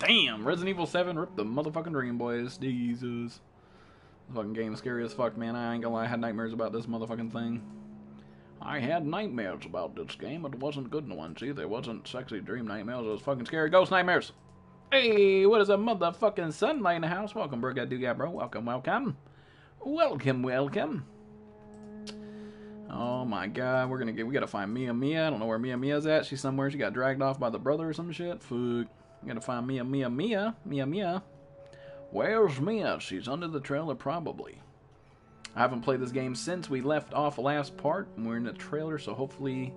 Damn, Resident Evil 7 ripped the motherfucking dream, boys. Jesus. This fucking game scary as fuck, man. I ain't gonna lie, I had nightmares about this motherfucking thing. I had nightmares about this game, it wasn't good ones either. It wasn't sexy dream nightmares, it was fucking scary ghost nightmares. Hey, what is a motherfucking sunlight in the house? Welcome, do got bro. Welcome, welcome. Welcome, welcome. Oh my god, we're gonna get we gotta find Mia Mia. I don't know where Mia Mia's at. She's somewhere. She got dragged off by the brother or some shit. Fuck. We gotta find Mia Mia Mia. Mia Mia. Where's Mia? She's under the trailer probably. I haven't played this game since we left off last part. And we're in the trailer, so hopefully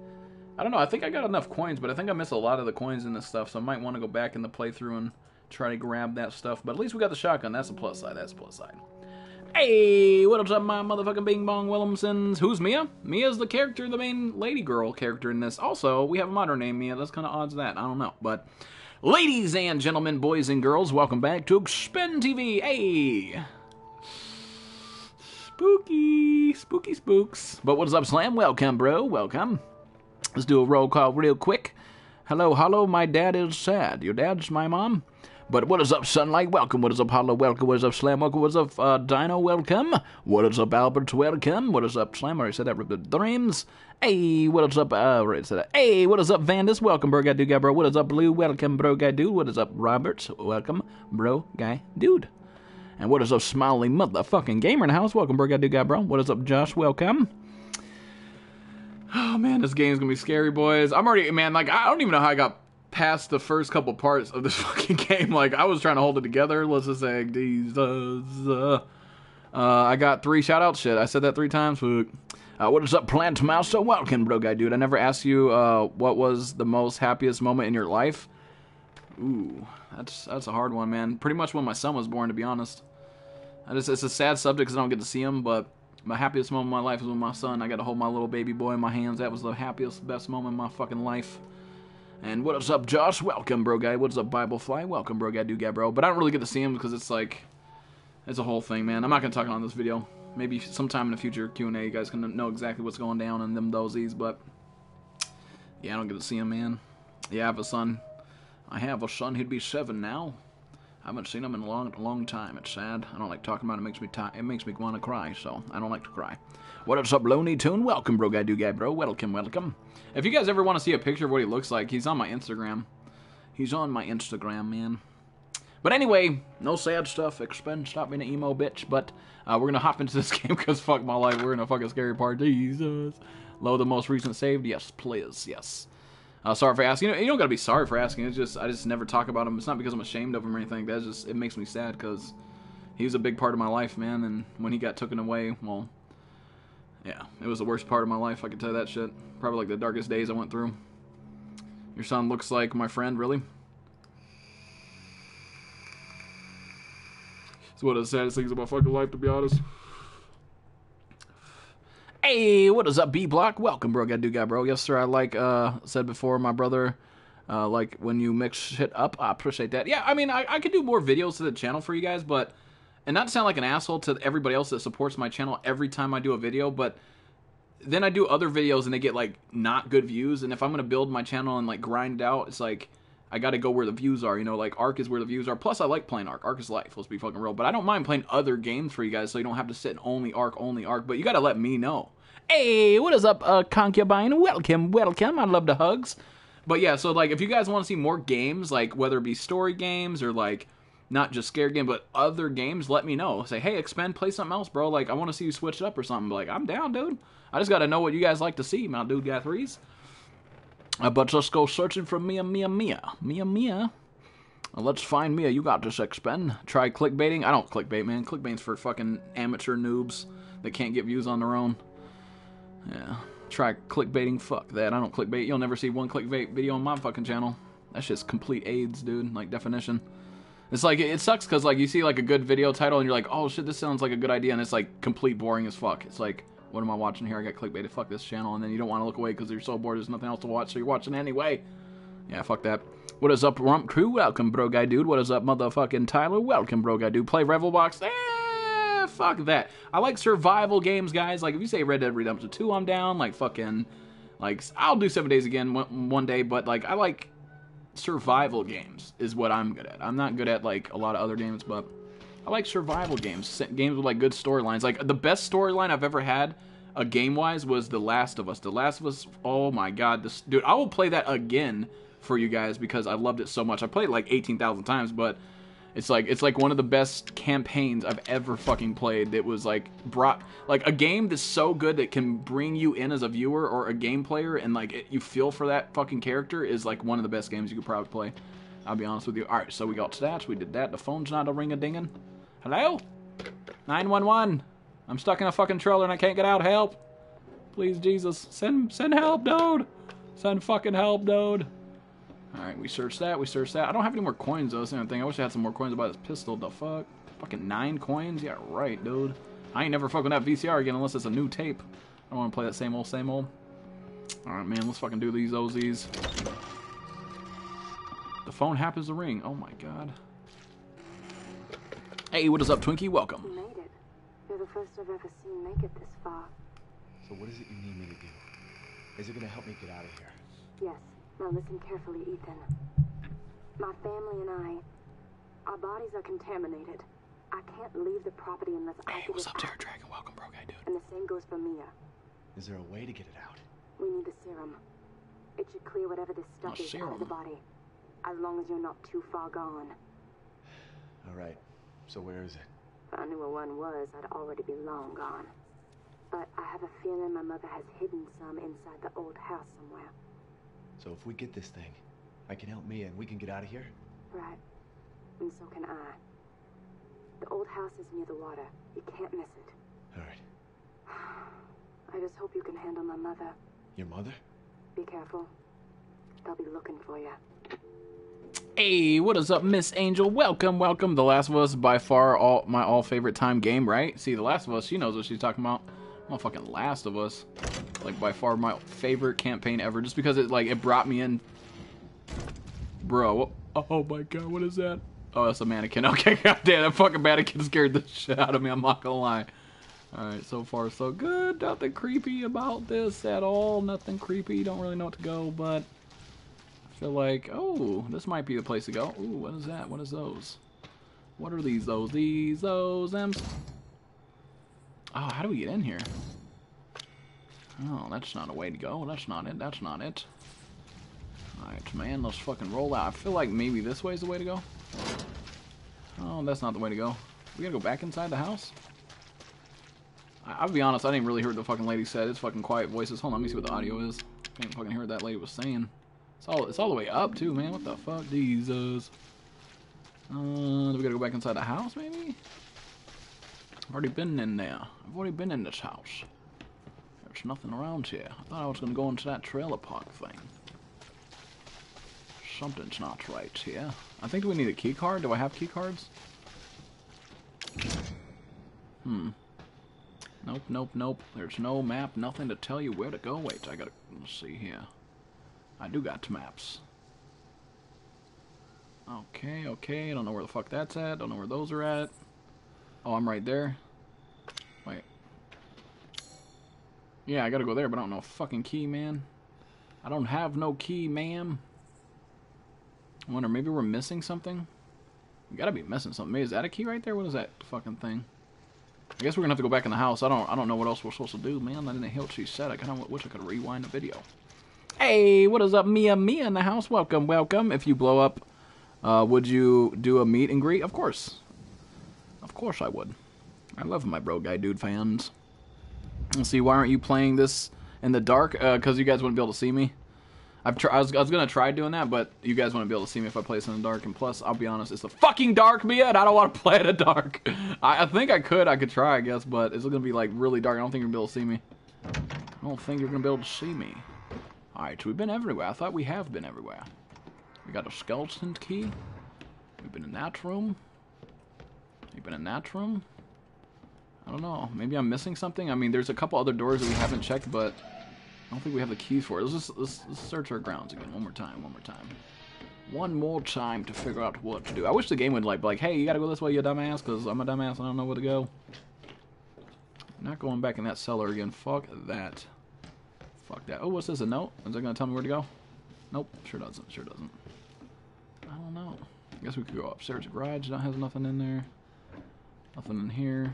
I don't know, I think I got enough coins, but I think I missed a lot of the coins in this stuff, so I might want to go back in the playthrough and try to grab that stuff. But at least we got the shotgun. That's a plus side. That's a plus side. Hey, what's up, my motherfucking Bing Bong Williamsons? Who's Mia? Mia's the character, the main lady girl character in this. Also, we have a modern name, Mia. That's kind of odds that. I don't know. But, ladies and gentlemen, boys and girls, welcome back to Expen TV. Hey! Spooky, spooky spooks. But what's up, Slam? Welcome, bro. Welcome. Let's do a roll call real quick. Hello, hello, my dad is sad. Your dad's my mom? But what is up, Sunlight? Welcome. What is up, Hollow? Welcome. What is up, Slam? Welcome. What is up, uh, Dino? Welcome. What is up, Albert? Welcome. What is up, Slam? I already said that. Rip the Dreams. Hey, what is up? Uh, already said that. Hey, what is up, Vandus? Welcome, bro, guy, dude, guy, bro. What is up, Blue? Welcome, bro, guy, dude. What is up, Roberts? Welcome, bro, guy, dude. And what is up, Smiley motherfucking gamer in the house? Welcome, bro, guy, dude, guy, bro. What is up, Josh? Welcome. Oh man, this game's gonna be scary, boys. I'm already, man. Like I don't even know how I got past the first couple parts of this fucking game. Like I was trying to hold it together. Let's just say Jesus. Uh, I got three shout outs. Shit, I said that three times. Fuck. Uh, what is up, Plant Mouse? So welcome, bro, guy, dude. I never asked you uh, what was the most happiest moment in your life. Ooh, that's that's a hard one, man. Pretty much when my son was born, to be honest. I just it's a sad subject because I don't get to see him, but my happiest moment in my life is with my son. I got to hold my little baby boy in my hands. That was the happiest, best moment in my fucking life. And what is up, Josh? Welcome, bro, guy. What's up, Bible Fly? Welcome, bro, guy, do guy, bro. But I don't really get to see him because it's like, it's a whole thing, man. I'm not gonna talk on this video. Maybe sometime in the future Q&A, you guys can know exactly what's going down in them thosies. But yeah, I don't get to see him, man. Yeah, I have a son. I have a son. He'd be seven now. I haven't seen him in a long, long time. It's sad. I don't like talking about it. It makes me it makes me want to cry. So I don't like to cry. What up, Lonely Tune? Welcome, bro, guy, do guy, bro. Welcome, welcome. If you guys ever want to see a picture of what he looks like, he's on my Instagram. He's on my Instagram, man. But anyway, no sad stuff. Expen, stop being an emo bitch. But uh, we're gonna hop into this game because fuck my life. We're in a fucking scary part. Jesus. Load the most recent saved. Yes, please. Yes. Uh, sorry for asking. You, know, you don't gotta be sorry for asking. It's just I just never talk about him. It's not because I'm ashamed of him or anything. That's just it makes me sad because he was a big part of my life, man. And when he got taken away, well, yeah, it was the worst part of my life. I can tell you that shit. Probably like the darkest days I went through. Your son looks like my friend, really. It's one of the saddest things about fucking life, to be honest. Hey, what is up, B Block? Welcome, bro. Got do guy, bro. Yes, sir. I like uh said before, my brother. Uh, like when you mix shit up, I appreciate that. Yeah, I mean, I, I could do more videos to the channel for you guys, but and not to sound like an asshole to everybody else that supports my channel every time I do a video, but then I do other videos and they get like not good views. And if I'm gonna build my channel and like grind out, it's like I got to go where the views are. You know, like Ark is where the views are. Plus, I like playing Ark. Ark is life. Let's be fucking real. But I don't mind playing other games for you guys, so you don't have to sit in only Ark, only Ark. But you got to let me know. Hey, what is up, uh, concubine? Welcome, welcome. I love the hugs. But yeah, so like if you guys want to see more games, like whether it be story games or like not just scare game, but other games, let me know. Say, hey, Expen, play something else, bro. Like I want to see you switch it up or something. Like I'm down, dude. I just got to know what you guys like to see, Mount Dude Guy threes. Uh, but let's go searching for Mia, Mia, Mia, Mia, Mia. Uh, let's find Mia. You got this, Expen. Try clickbaiting. I don't clickbait, man. Clickbait's for fucking amateur noobs that can't get views on their own. Yeah. Try clickbaiting. Fuck that. I don't clickbait. You'll never see one clickbait video on my fucking channel. That's just complete AIDS, dude. Like definition. It's like it sucks because like you see like a good video title and you're like, oh shit, this sounds like a good idea, and it's like complete boring as fuck. It's like, what am I watching here? I got clickbaited. Fuck this channel, and then you don't want to look away because you're so bored. There's nothing else to watch, so you're watching anyway. Yeah, fuck that. What is up, Rump Crew? Welcome, bro guy dude. What is up, motherfucking Tyler? Welcome, bro guy dude. Play Revelbox. Eh, fuck that. I like survival games, guys. Like if you say Red Dead Redemption 2, I'm down. Like fucking, like I'll do Seven Days again one, one day, but like I like survival games is what I'm good at. I'm not good at like a lot of other games, but I like survival games, games with like good storylines. Like the best storyline I've ever had, uh, game wise, was The Last of Us. The Last of Us. Oh my god, this dude! I will play that again for you guys because I loved it so much. I played it like eighteen thousand times, but it's like it's like one of the best campaigns I've ever fucking played. That was like brought like a game that's so good that can bring you in as a viewer or a game player, and like it, you feel for that fucking character is like one of the best games you could probably play. I'll be honest with you. All right, so we got stats. We did that. The phone's not a ring a dinging. Hello, nine one one. I'm stuck in a fucking trailer and I can't get out. Help! Please, Jesus, send send help, dude. Send fucking help, dude. Alright, we searched that, we searched that. I don't have any more coins, though. That's the only thing. I wish I had some more coins to buy this pistol. The fuck? Fucking nine coins? Yeah, right, dude. I ain't never fucking that VCR again unless it's a new tape. I don't want to play that same old, same old. Alright, man, let's fucking do these OZs. The phone happens to ring. Oh my god. Hey, what is up, Twinkie? Welcome. You made it. You're the first I've ever seen make it this far. So what is it you need me to do? Is it gonna help me get out of here? Yes. Now listen carefully, Ethan. My family and I, our bodies are contaminated. I can't leave the property unless I Hey, get what's it up, out. Terror Dragon? Welcome, bro guy, dude. And the same goes for Mia. Is there a way to get it out? We need the serum. It should clear whatever this stuff A is out of the body. As long as you're not too far gone. All right. So where is it? If I knew where one was, I'd already be long gone. But I have a feeling my mother has hidden some inside the old house somewhere. So if we get this thing, I can help Mia and we can get out of here? Right. And so can I. The old house is near the water. You can't miss it. All right. I just hope you can handle my mother. Your mother? Be careful. They'll be looking for you. Hey, what is up, Miss Angel? Welcome, welcome. The Last of Us, by far, all my all favorite time game, right? See, The Last of Us, she knows what she's talking about. Motherfucking Last of Us, like by far my favorite campaign ever, just because it like it brought me in. Bro, oh my god, what is that? Oh, that's a mannequin. Okay, goddamn, that fucking mannequin scared the shit out of me. I'm not gonna lie. All right, so far so good. Nothing creepy about this at all. Nothing creepy. Don't really know what to go, but I feel like, oh, this might be the place to go. Ooh, what is that? What is those? What are these? Those, these, those, them. Oh, how do we get in here? Oh, that's not a way to go. That's not it. That's not it. Alright, man, let's fucking roll out. I feel like maybe this way is the way to go. Oh, that's not the way to go. We gotta go back inside the house? I I'll be honest, I didn't really hear what the fucking lady said. It's fucking quiet voices. Hold on, let me see what the audio is. Can't fucking hear what that lady was saying. It's all it's all the way up too, man. What the fuck? Jesus. Uh, do we gotta go back inside the house, maybe? I've already been in there. I've already been in this house. There's nothing around here. I thought I was gonna go into that trailer park thing. Something's not right here. I think we need a key card. Do I have key cards? Hmm. Nope, nope, nope. There's no map, nothing to tell you where to go. Wait, I gotta see here. I do got maps. Okay, okay. I don't know where the fuck that's at. Don't know where those are at. Oh, I'm right there. Wait. Yeah, I gotta go there, but I don't know fucking key, man. I don't have no key, ma'am. I wonder, maybe we're missing something? We gotta be missing something. Maybe is that a key right there? What is that fucking thing? I guess we're gonna have to go back in the house. I don't I don't know what else we're supposed to do, man. I didn't hear what she said. I kinda wish I could rewind the video. Hey, what is up, Mia? Mia in the house. Welcome, welcome. If you blow up, uh, would you do a meet and greet? Of course. Of course I would. I love my bro guy dude fans. Let's see, why aren't you playing this in the dark? Uh, because you guys wouldn't be able to see me. I've tr- I was, I was gonna try doing that, but you guys wouldn't be able to see me if I play this in the dark. And plus, I'll be honest, it's the fucking dark, Mia, and I don't want to play in the dark. I, I think I could, I could try, I guess, but it's gonna be like really dark. I don't think you're gonna be able to see me. I don't think you're gonna be able to see me. All right, so we've been everywhere. I thought we have been everywhere. We got a skeleton key. We've been in that room. We've been in that room. I don't know. Maybe I'm missing something. I mean, there's a couple other doors that we haven't checked, but I don't think we have the keys for it. Let's just let's, let's search our grounds again. One more time. One more time. One more time to figure out what to do. I wish the game would like like, hey, you gotta go this way, you dumbass, because I'm a dumbass and I don't know where to go. Not going back in that cellar again. Fuck that. Fuck that. Oh, what's this? A note? Is that gonna tell me where to go? Nope. Sure doesn't. Sure doesn't. I don't know. I guess we could go upstairs. Garage that has nothing in there. Nothing in here.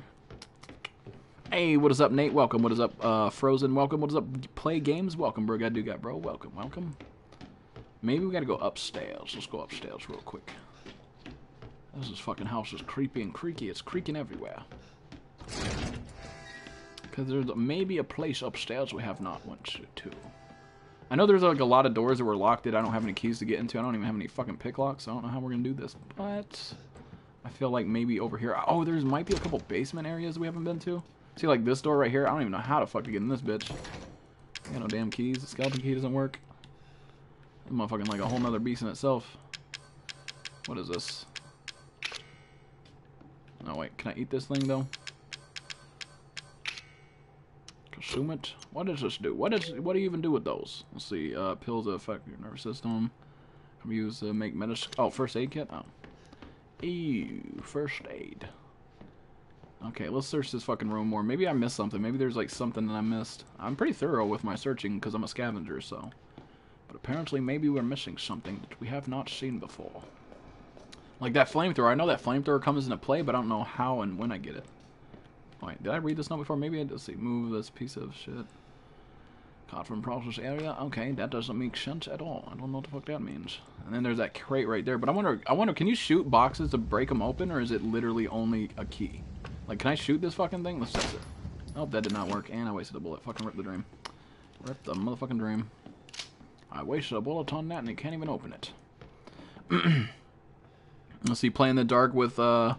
Hey, what is up, Nate? Welcome. What is up, uh, Frozen? Welcome. What is up, Play Games? Welcome, bro. God do got, bro. Welcome, welcome. Maybe we gotta go upstairs. Let's go upstairs real quick. This is fucking house is creepy and creaky. It's creaking everywhere. Because there's maybe a place upstairs we have not went to. I know there's like a lot of doors that were locked that I don't have any keys to get into. I don't even have any fucking pick locks. So I don't know how we're gonna do this, but I feel like maybe over here. Oh, there's might be a couple basement areas we haven't been to. See, like this door right here. I don't even know how the fuck to get in this bitch. I got no damn keys. The skeleton key doesn't work. This motherfucking like a whole nother beast in itself. What is this? No, wait. Can I eat this thing, though? Consume it? What does this do? What does what do you even do with those? Let's see. Uh, pills that affect your nervous system. Can be used to make medicine. Oh, first aid kit? Oh. Ew, first aid. Okay, let's search this fucking room more. Maybe I missed something. Maybe there's like something that I missed. I'm pretty thorough with my searching because I'm a scavenger, so. But apparently maybe we're missing something that we have not seen before. Like that flamethrower. I know that flamethrower comes into play, but I don't know how and when I get it. Wait, did I read this note before? Maybe I just see. Move this piece of shit. Caught from process area. Okay, that doesn't make sense at all. I don't know what the fuck that means. And then there's that crate right there. But I wonder, I wonder, can you shoot boxes to break them open, or is it literally only a key? Like, can I shoot this fucking thing? Let's test it. Oh, that did not work, and I wasted a bullet. Fucking rip the dream. Rip the motherfucking dream. I wasted a bullet on that, and he can't even open it. Let's see, play in the dark with uh,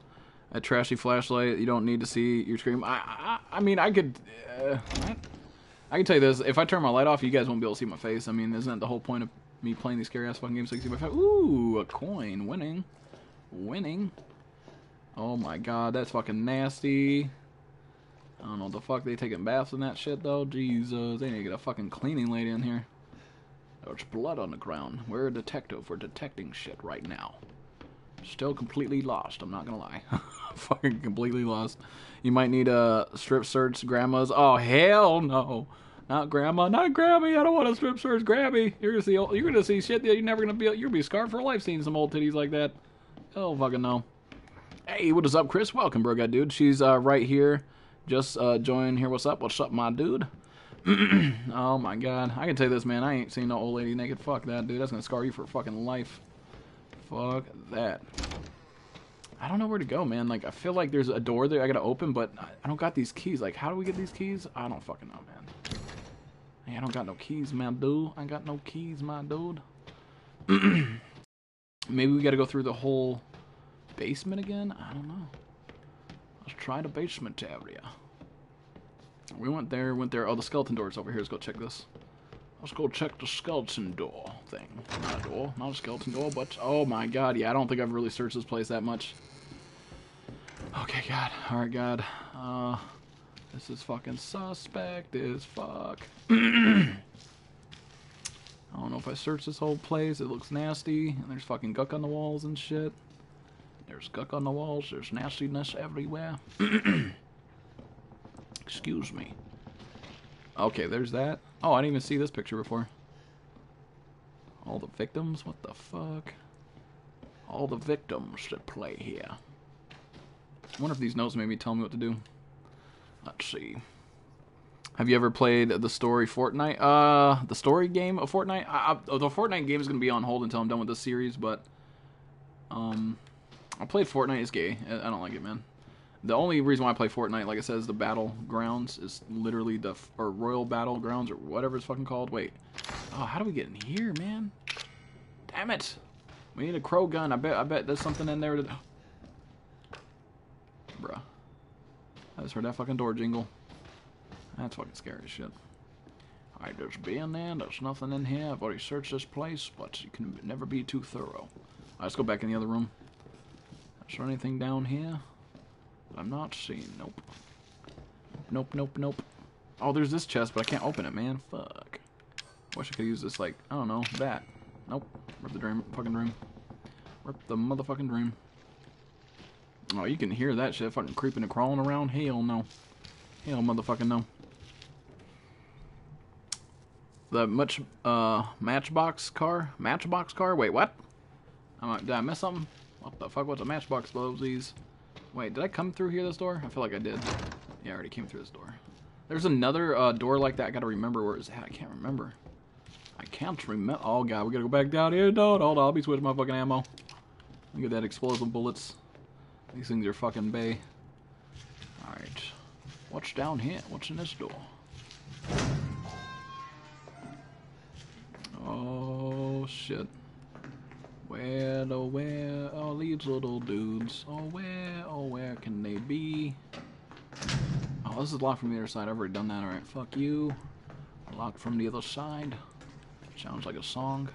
a trashy flashlight. You don't need to see your screen. I, I, I mean, I could, uh, I, can tell you this: if I turn my light off, you guys won't be able to see my face. I mean, isn't that the whole point of me playing these scary ass fucking games? 65. Ooh, a coin, winning, winning. Oh my god, that's fucking nasty. I don't know what the fuck they taking baths in that shit though. Jesus, they need to get a fucking cleaning lady in here. There's blood on the ground. We're a detective. We're detecting shit right now. Still completely lost, I'm not gonna lie. Fucking completely lost. You might need a strip search grandma's. Oh, hell no. Not grandma, not Grammy. I don't want to strip search Grammy. You're gonna see, you're gonna see shit that you're never gonna be. Gonna be scarred for life seeing some old titties like that. Oh fucking no. Hey, what is up, Chris? Welcome, bro, guy, dude. She's uh, right here. Just uh, join here. What's up? What's up, my dude? oh my god. I can tell you this, man. I ain't seen no old lady naked. Fuck that, dude. That's gonna scar you for fucking life. Fuck that. I don't know where to go, man. Like, I feel like there's a door there I gotta open, but I don't got these keys. Like, how do we get these keys? I don't fucking know, man. Hey, I don't got no keys, man, dude. I got no keys, my dude. Maybe we gotta go through the whole basement again? I don't know. Let's try the basement area. We went there, went there. Oh, the skeleton door's over here. Let's go check this. Let's go check the skeleton door thing. Not a door, not a skeleton door, but oh my god, yeah, I don't think I've really searched this place that much. Okay, God. Alright, God. Uh, this is fucking suspect as fuck. I don't know if I searched this whole place. It looks nasty. And there's fucking guck on the walls and shit. There's guck on the walls. There's nastiness everywhere. Excuse me. Okay, there's that. Oh, I didn't even see this picture before. All the victims? What the fuck? All the victims that play here. I wonder if these notes maybe tell me what to do. Let's see. Have you ever played the story Fortnite? Uh, the story game of Fortnite? I, I, the Fortnite game is going to be on hold until I'm done with this series, but... Um, I played Fortnite. It's gay. I don't like it, man. The only reason why I play Fortnite, like it says, the battlegrounds is literally the or Royal Battlegrounds or whatever it's fucking called. Wait, oh, how do we get in here, man? Damn it! We need a crow gun. I bet. I bet there's something in there. To... Bruh, I just heard that fucking door jingle. That's fucking scary as shit. Alright, there's being there. There's nothing in here. I've already searched this place, but you can never be too thorough. Let's go back in the other room. Is there anything down here? I'm not seeing. Nope. Nope, nope, nope. Oh, there's this chest, but I can't open it, man. Fuck. Wish I could use this, like, I don't know, that. Nope. Rip the dream, fucking dream. Rip the motherfucking dream. Oh, you can hear that shit fucking creeping and crawling around. Hell no. Hell motherfucking no. The much, uh, Matchbox car? Matchbox car? Wait, what? I might, did I miss something? What the fuck? What's a matchbox explosives? Wait, did I come through here this door? I feel like I did. Yeah, I already came through this door. There's another uh, door like that. I gotta remember where it's at. I can't remember. I can't remember. Oh god, we gotta go back down here. No, hold on. I'll be switching my fucking ammo. Look at that explosive bullets. These things are fucking bay. Alright. What's down here? What's in this door? Oh shit. Where oh where are these little dudes? Oh where oh where can they be? Oh this is locked from the other side. I've already done that. Alright, fuck you. Locked from the other side. Sounds like a song.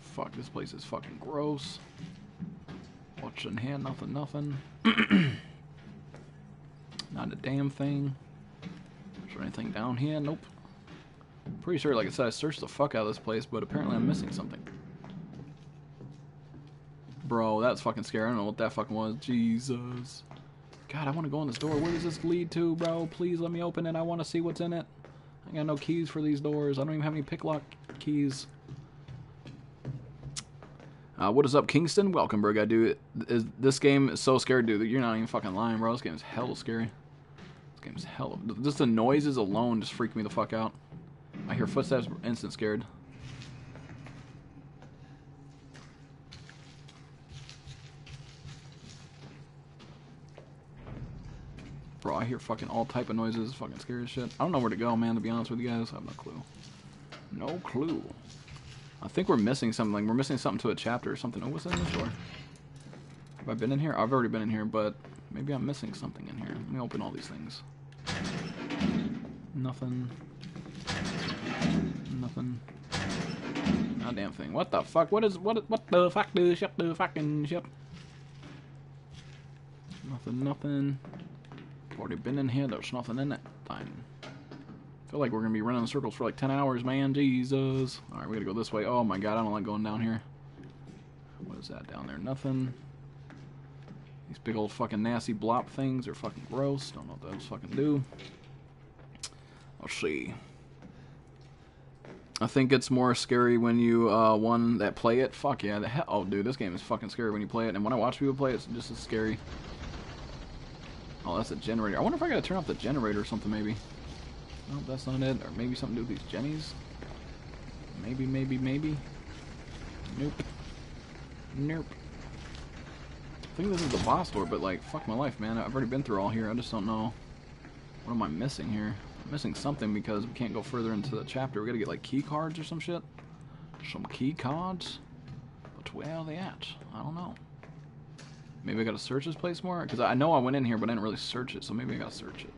Fuck, this place is fucking gross. What's in here? Nothing, nothing. Not a damn thing. Is there anything down here? Nope. Pretty sure, like I said, I searched the fuck out of this place, but apparently I'm missing something. Bro, that's fucking scary. I don't know what that fucking was. Jesus. God, I want to go in this door. Where does this lead to, bro? Please let me open it. I want to see what's in it. I got no keys for these doors. I don't even have any picklock keys. Uh, what is up, Kingston? Welcome, bro. Dude, is this game is so scary, dude. You're not even fucking lying, bro. This game is hell scary. This game is hell. Just the noises alone just freak me the fuck out. I hear footsteps, instant scared. I hear fucking all type of noises. Fucking scary shit. I don't know where to go, man. To be honest with you guys, I have no clue. No clue. I think we're missing something. We're missing something to a chapter or something. Oh, what's in this door? Have I been in here? I've already been in here, but maybe I'm missing something in here. Let me open all these things. Nothing. Nothing. Not a damn thing. What the fuck? What is what? What the fuck? Do shit? The fucking shit. Nothing. Nothing. Already been in here. There's nothing in it. Fine. feel like we're gonna be running in circles for like 10 hours, man. Jesus. Alright, we gotta go this way. Oh my god, I don't like going down here. What is that down there? Nothing. These big old fucking nasty blop things are fucking gross. Don't know what those fucking do. Let's see. I think it's more scary when you, uh, one that play it. Fuck yeah. The hell. Oh, dude, this game is fucking scary when you play it. And when I watch people play it, it's just as scary. Oh, that's a generator. I wonder if I gotta turn off the generator or something, maybe. Nope, that's not it. Or maybe something to do with these jennies. Maybe, maybe, maybe. Nope. Nope. I think this is the boss door, but like, fuck my life, man. I've already been through all here. I just don't know. What am I missing here? I'm missing something because we can't go further into the chapter. We gotta get like key cards or some shit. Some key cards. But where are they at? I don't know. Maybe I gotta search this place more? Because I know I went in here, but I didn't really search it, so maybe I gotta search it.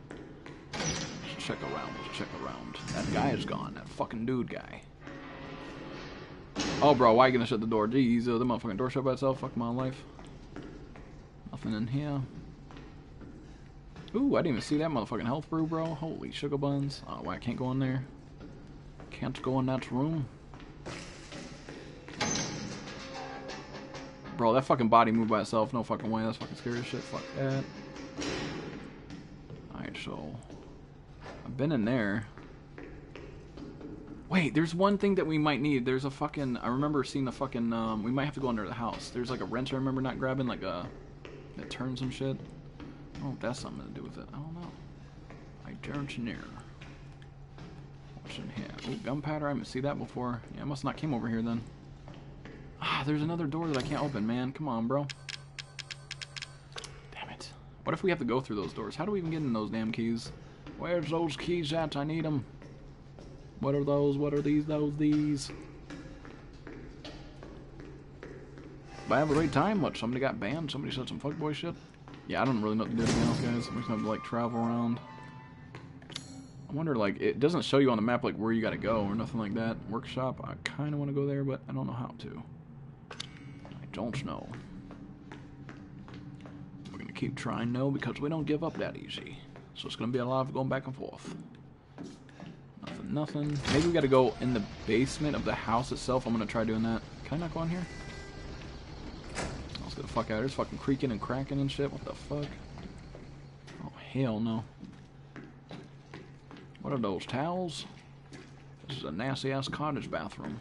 Let's check around, let's check around. That guy is gone, that fucking dude guy. Oh, bro, why you gonna shut the door? Jeez, uh, the motherfucking door shut by itself? Fuck my life. Nothing in here. Ooh, I didn't even see that motherfucking health brew, bro. Holy sugar buns. Oh, why I can't go in there? Can't go in that room. Bro, that fucking body moved by itself. No fucking way. That's fucking scary as shit. Fuck that. Alright, so... I've been in there. Wait, there's one thing that we might need. There's a fucking... I remember seeing the fucking... Um, we might have to go under the house. There's like a wrench I remember not grabbing. Like a... That turns some shit. If that's something to do with it. I don't know. I don't know. What's in here? Ooh, gunpowder. I haven't seen that before. Yeah, I must not came over here then. Ah, there's another door that I can't open, man. Come on, bro. Damn it. What if we have to go through those doors? How do we even get in those damn keys? Where's those keys at? I need them. What are those? What are these? Those? These? I have a great time. What? Somebody got banned? Somebody said some fuckboy shit? Yeah, I don't really know what to do now, guys. I'm just gonna have to, like, travel around. I wonder, like, it doesn't show you on the map, like, where you gotta go or nothing like that. Workshop, I kind of want to go there, but I don't know how to. Don't know. We're gonna keep trying, no, because we don't give up that easy. So it's gonna be a lot of going back and forth. Nothing, nothing. Maybe we gotta go in the basement of the house itself. I'm gonna try doing that. Can I not go in here? Let's get the fuck out of here. It's fucking creaking and cracking and shit. What the fuck? Oh, hell no. What are those, towels? This is a nasty ass cottage bathroom.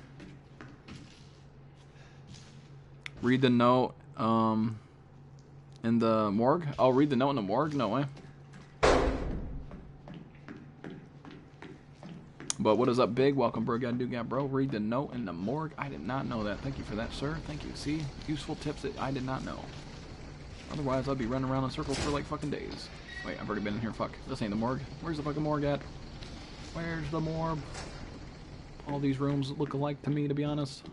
Read the note um, in the morgue. I'll read the note in the morgue. No way. But what is up, Big? Welcome, bro. Got do got bro. Read the note in the morgue. I did not know that. Thank you for that, sir. Thank you. See, useful tips that I did not know. Otherwise, I'd be running around in circles for like fucking days. Wait, I've already been in here. Fuck. This ain't the morgue. Where's the fucking morgue at? Where's the morgue? All these rooms look alike to me, to be honest.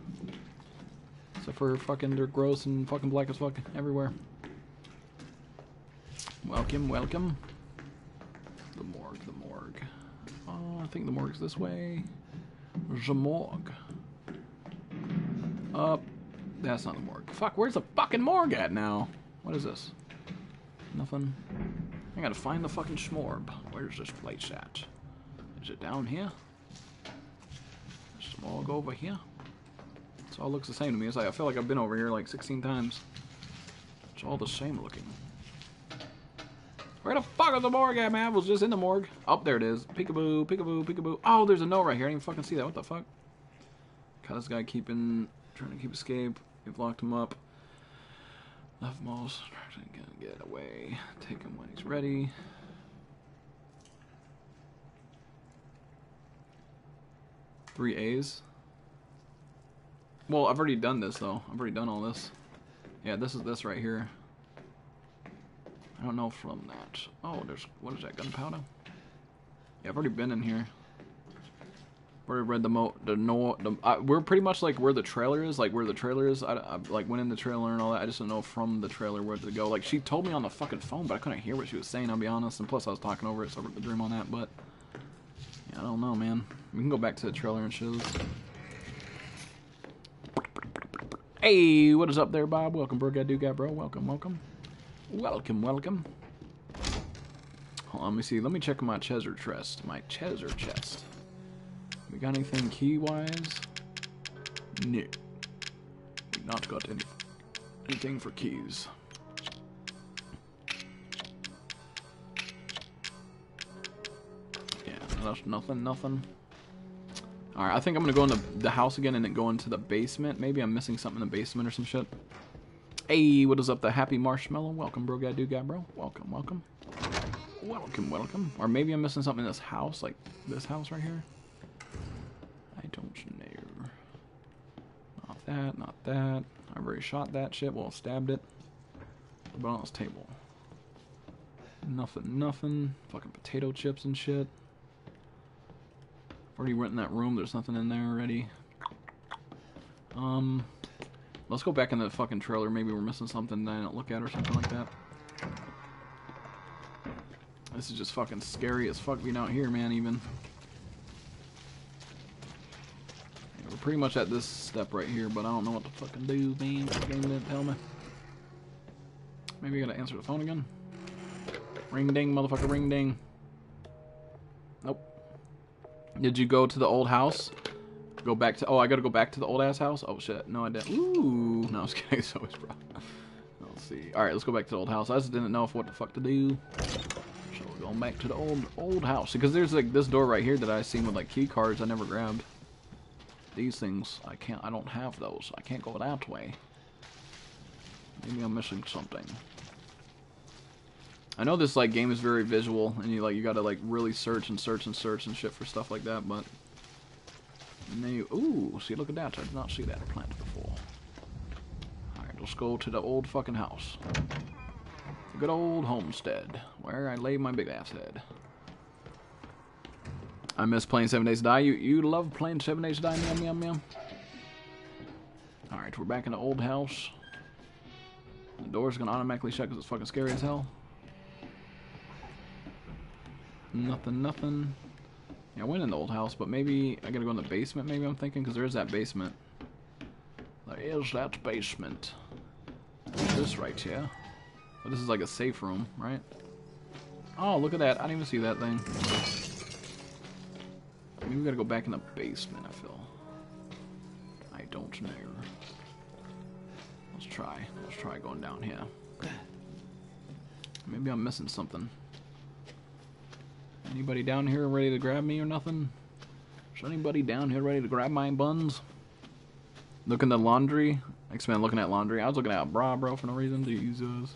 Except for fucking they're gross and fucking black as fuck everywhere. Welcome, welcome. The morgue, the morgue. Oh, I think the morgue's this way. The morgue. Up. That's not the morgue. Fuck, where's the fucking morgue at now? What is this? Nothing. I gotta find the fucking schmorb. Where's this place at? Is it down here? Smorg over here? It all looks the same to me. It's like I feel like I've been over here like 16 times. It's all the same looking. Where the fuck is the morgue at, man? I was just in the morgue. Oh, there it is. Peekaboo, peekaboo, peekaboo. Oh, there's a note right here. I didn't even fucking see that. What the fuck? Caught this guy keeping, trying to keep escape. We've locked him up. Left most, trying to get away. Take him when he's ready. Three A's. Well, I've already done this though. I've already done all this. Yeah, this is this right here. I don't know from that. Oh, there's what is that? Gunpowder. Yeah, I've already been in here. Already read the mo the no. The, uh, we're pretty much like where the trailer is, like where the trailer is. I, I like went in the trailer and all that. I just don't know from the trailer where to go. Like she told me on the fucking phone, but I couldn't hear what she was saying. I'll be honest. And plus, I was talking over it, so I wrote the dream on that. But yeah, I don't know, man. We can go back to the trailer and shows. Hey, what is up there, Bob? Welcome, bro. Got do got bro. Welcome, welcome, welcome, welcome. On, let me see. Let me check my treasure chest. My treasure chest. We got anything key wise? No. We not got any anything for keys. Yeah, that's nothing, nothing. Alright, I think I'm gonna go into the, house again and then go into the basement. Maybe I'm missing something in the basement or some shit. Hey, what is up, the happy marshmallow? Welcome, bro, guy, do guy, bro. Welcome, welcome. Welcome, welcome. Or maybe I'm missing something in this house, like this house right here. I don't know. Not that, not that. I've already shot that shit, well, stabbed it. What on this table? Nothing, nothing. Fucking potato chips and shit. Already went in that room, there's nothing in there already. Um, let's go back in the fucking trailer. Maybe we're missing something that I didn't look at or something like that. This is just fucking scary as fuck being out here, man, even. Yeah, we're pretty much at this step right here, but I don't know what to fucking do, man. The game didn't tell me. Maybe I gotta answer the phone again. Ring ding, motherfucker, ring ding. Did you go to the old house? Go back to. Oh, I gotta go back to the old ass house. Oh shit, no, I didn't. Ooh, no, I was kidding. It's bro. Let's see. All right, let's go back to the old house. I just didn't know if what the fuck to do. So we're going back to the old old house because there's like this door right here that I seen with like key cards I never grabbed. These things I can't. I don't have those. I can't go that way. Maybe I'm missing something. I know this like game is very visual, and you like you gotta like really search and search and search and shit for stuff like that. But no, ooh, see, look at that! I did not see that plant before. All right, let's go to the old fucking house, the good old homestead, where I lay my big ass head. I miss playing Seven Days to Die. You you love playing Seven Days to Die, meow meow meow. All right, we're back in the old house. The door's gonna automatically shut because it's fucking scary as hell. Nothing, nothing. Yeah, I went in the old house, but maybe I gotta go in the basement, maybe I'm thinking, because there is that basement. There is that basement. This right here. Oh, this is like a safe room, right? Oh, look at that. I didn't even see that thing. Maybe we gotta go back in the basement, I feel. I don't know. Let's try. Let's try going down here. Maybe I'm missing something. Anybody down here ready to grab me or nothing? Is anybody down here ready to grab my buns? Look in the laundry. X-Men looking at laundry. I was looking at a bra, bro, for no reason. Jesus.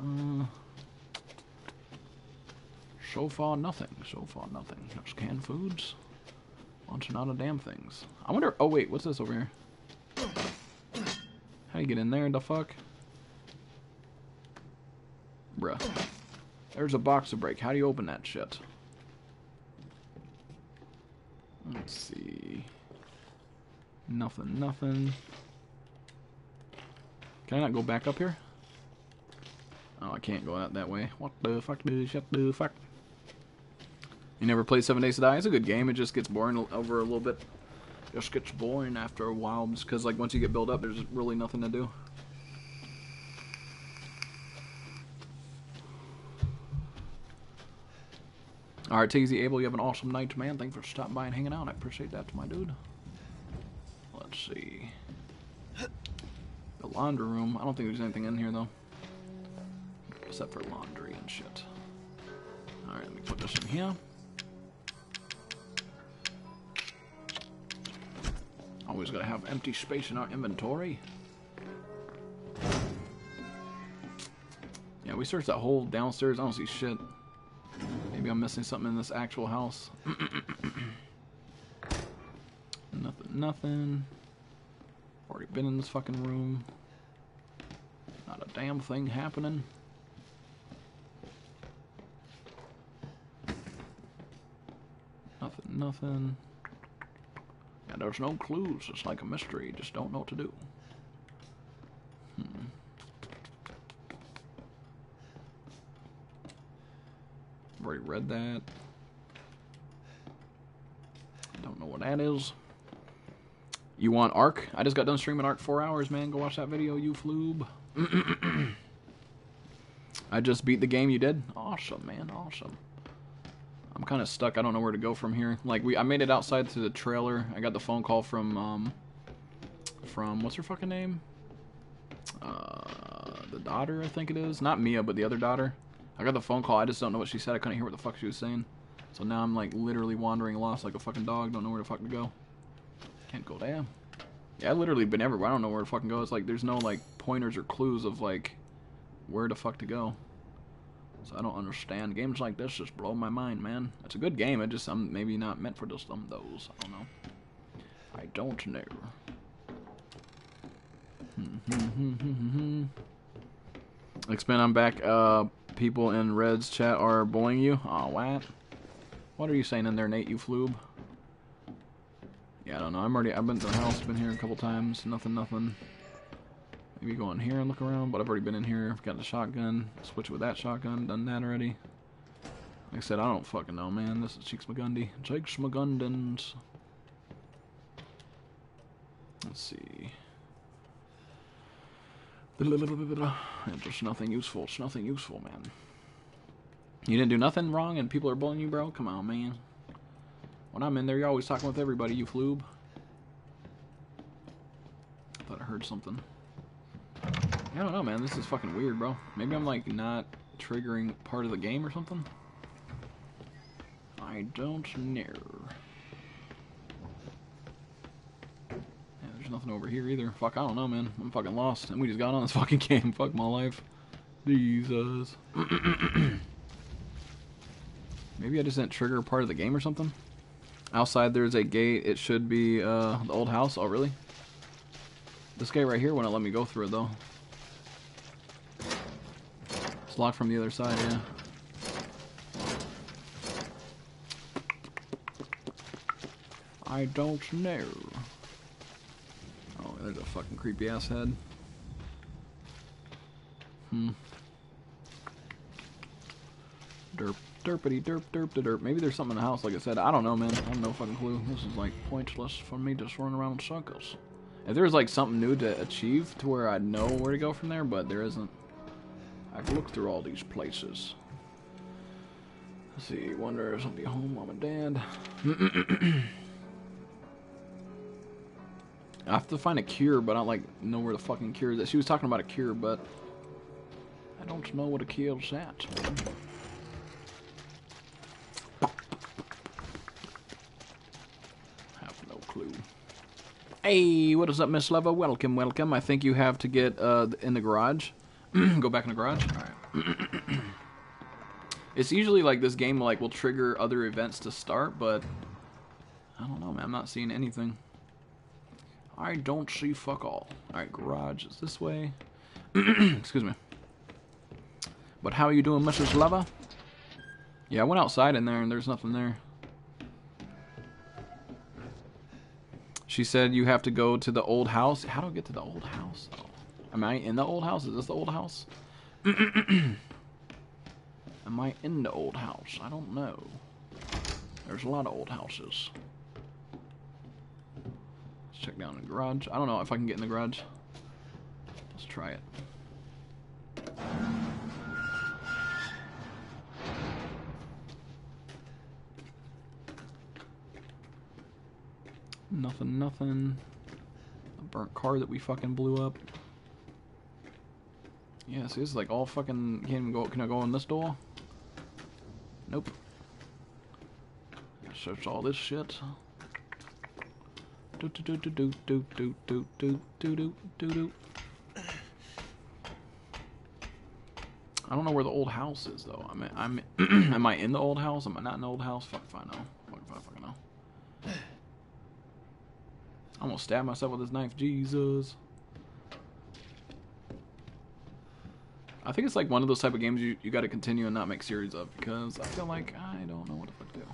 Uh, so far, nothing. So far, nothing. Just canned foods. Out of damn things. I wonder... Oh, wait. What's this over here? How do you get in there? The fuck? Bruh. There's a box to break. How do you open that shit? Let's see. Nothing, nothing. Can I not go back up here? Oh, I can't go out that way. What the fuck, dude? Shut the fuck. You never played Seven Days to Die? It's a good game. It just gets boring over a little bit. Just gets boring after a while, just because like once you get built up, there's really nothing to do. Alright, TZ Abel, you have an awesome night, man. Thanks for stopping by and hanging out. I appreciate that, my dude. Let's see. The laundry room. I don't think there's anything in here, though. Except for laundry and shit. Alright, let me put this in here. Always gotta have empty space in our inventory. Yeah, we searched that whole downstairs. I don't see shit. I'm missing something in this actual house. nothing, nothing. Already been in this fucking room. Not a damn thing happening. Nothing, nothing. Yeah, there's no clues. It's like a mystery. Just don't know what to do. Hmm. I've already read that. I don't know what that is. You want Ark? I just got done streaming Ark four hours, man. Go watch that video, you floob. I just beat the game you did. Awesome, man. Awesome. I'm kind of stuck. I don't know where to go from here. Like we, I made it outside to the trailer. I got the phone call from, um, from what's her fucking name? Uh, the daughter, I think it is. Not Mia, but the other daughter. I got the phone call. I just don't know what she said. I couldn't hear what the fuck she was saying. So now I'm like literally wandering lost like a fucking dog. Don't know where the fuck to go. Can't go there. Yeah, I literally been everywhere. I don't know where to fucking go. It's like there's no like pointers or clues of like where the fuck to go. So I don't understand. Games like this just blow my mind, man. It's a good game. It just I'm maybe not meant for just some those. I don't know. I don't know. Hmm, hmm, hmm, Expen, I'm back. Uh, people in Red's chat are bullying you. Oh, what? What are you saying in there, Nate? You floob? Yeah, I don't know. I'm already. I've been to the house. Been here a couple times. Nothing. Nothing. Maybe go in here and look around, but I've already been in here. I've Got the shotgun. Switch with that shotgun. Done that already. Like I said, I don't fucking know, man. This is Cheeks McGundy. Cheeks McGundens. Let's see. Just nothing useful. It's nothing useful, man. You didn't do nothing wrong and people are bullying you, bro? Come on, man. When I'm in there, you're always talking with everybody, you floob. I thought I heard something. I don't know, man. This is fucking weird, bro. Maybe I'm, like, not triggering part of the game or something? I don't know. Yeah, nothing over here either. Fuck, I don't know, man. I'm fucking lost. And we just got on this fucking game. Fuck my life. Jesus. Maybe I just didn't trigger part of the game or something? Outside there's a gate. It should be uh, the old house. Oh, really? This gate right here wouldn't let me go through it, though. It's locked from the other side, yeah. I don't know. There's a fucking creepy ass head. Hmm. Derp, derpity, derp, derp, de derp. Maybe there's something in the house, like I said. I don't know, man. I have no fucking clue. This is like pointless for me just running around in circles. If there was like something new to achieve to where I'd know where to go from there, but there isn't. I've looked through all these places. Let's see, wonder if somebody home, mom and dad. I have to find a cure, but I don't like know where the fucking cure is. She was talking about a cure, but I don't know what a cure is at. Have no clue. Hey, what is up, Miss Lover? Welcome, welcome. I think you have to get uh, in the garage. Go back in the garage. All right. it's usually like this game like will trigger other events to start, but I don't know, man. I'm not seeing anything. I don't see fuck all. All right, garage is this way. Excuse me. But how are you doing, Mrs. Lover? Yeah, I went outside in there and there's nothing there. She said you have to go to the old house. How do I get to the old house? Am I in the old house? Is this the old house? Am I in the old house? I don't know. There's a lot of old houses. Check down in the garage. I don't know if I can get in the garage. Let's try it. Nothing, nothing. A burnt car that we fucking blew up. Yeah, see, this is like all fucking. Can't even go. Can I go in this door? Nope. Search all this shit. Do do do do do do do do do do do do do. I don't know where the old house is though. I mean, I'm. am I in the old house? Am I not in the old house? Fuck if I know. Fuck if I fucking know. I'm gonna stab myself with this knife. Jesus. I think it's like one of those type of games you, you gotta continue and not make series of because I feel like I don't know what the fuck to do.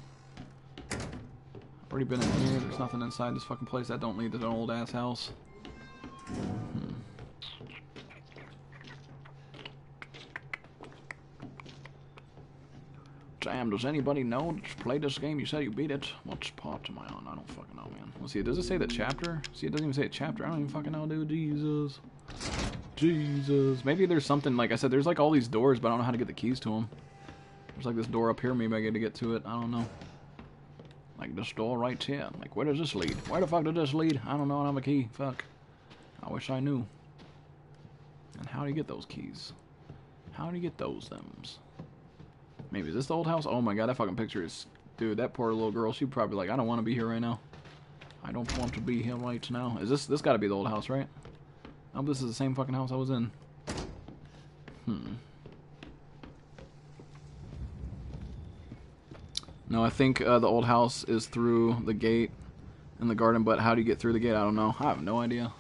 I've already been in here. There's nothing inside this fucking place that don't lead to an old ass house. Hmm. Damn, does anybody know that play this game? You said you beat it. What's part am I on? I don't fucking know, man. Let's see, does it say the chapter? See, it doesn't even say a chapter. I don't even fucking know, dude. Jesus. Jesus. Maybe there's something, like I said, there's like all these doors, but I don't know how to get the keys to them. There's like this door up here, maybe I get to get to it. I don't know. Like this door right here. Like, where does this lead? Where the fuck did this lead? I don't know, I don't have a key. Fuck. I wish I knew. And how do you get those keys? How do you get those thems? Maybe is this the old house? Oh my god, that fucking picture is... Dude, that poor little girl, she'd probably like, I don't want to be here right now. I don't want to be here right now. Is this... This gotta be the old house, right? Oh, this is the same fucking house I was in. Hmm. No, I think uh, the old house is through the gate in the garden, but how do you get through the gate? I don't know. I have no idea.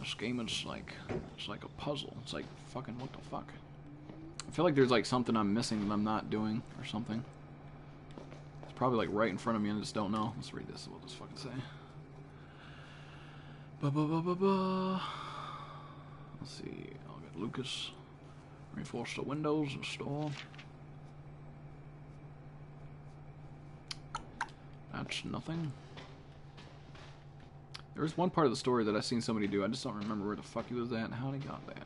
This game is like... It's like a puzzle. It's like, fucking what the fuck? I feel like there's like something I'm missing that I'm not doing or something. It's probably like right in front of me and I just don't know. Let's read this. We'll just fucking say? Ba ba ba ba ba. Let's see. I'll get Lucas. Reinforce the windows. Install. That's nothing. There was one part of the story that I seen somebody do. I just don't remember where the fuck he was at and how he got there.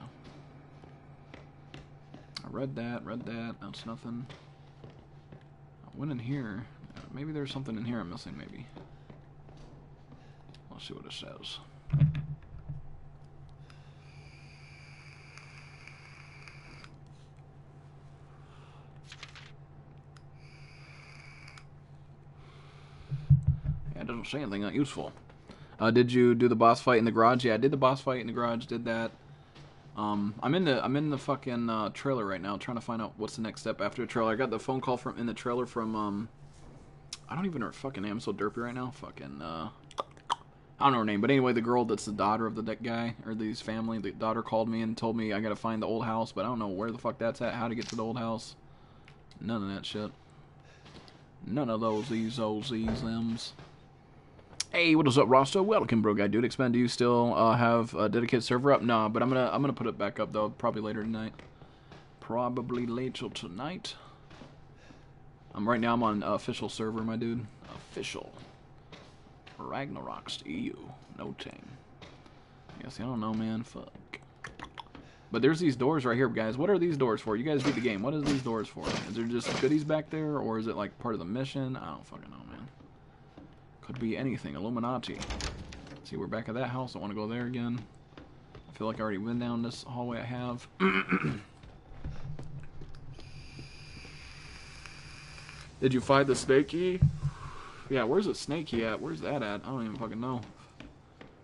I read that, read that, that's nothing. I went in here. Uh, maybe there's something in here I'm missing, maybe. Let's see what it says. Doesn't say anything that useful. Uh, did you do the boss fight in the garage? Yeah, I did the boss fight in the garage, did that. Um, I'm in the I'm in the fucking uh, trailer right now, trying to find out what's the next step after the trailer. I got the phone call from in the trailer from um, I don't even know her fucking name. I'm so derpy right now. Fucking uh, I don't know her name, but anyway, the girl that's the daughter of the deck guy or these family, the daughter called me and told me I gotta find the old house, but I don't know where the fuck that's at. How to get to the old house? None of that shit. None of those these those these them's. Hey, what is up, Rasta? Welcome, bro guy dude. Expen, do you still uh, have a dedicated server up? Nah, but I'm gonna I'm gonna put it back up though, probably later tonight. Probably later tonight. I'm right now. I'm on uh, official server, my dude. Official. Ragnarok's EU. No ting. Yeah, see, I don't know, man. Fuck. But there's these doors right here, guys. What are these doors for? You guys beat the game. What is these doors for? Is there just goodies back there, or is it like part of the mission? I don't fucking know, man. Could be anything. Illuminati. See, we're back at that house. I want to go there again. I feel like I already went down this hallway I have. Did you find the snakey? Yeah, where's the snakey at? Where's that at? I don't even fucking know.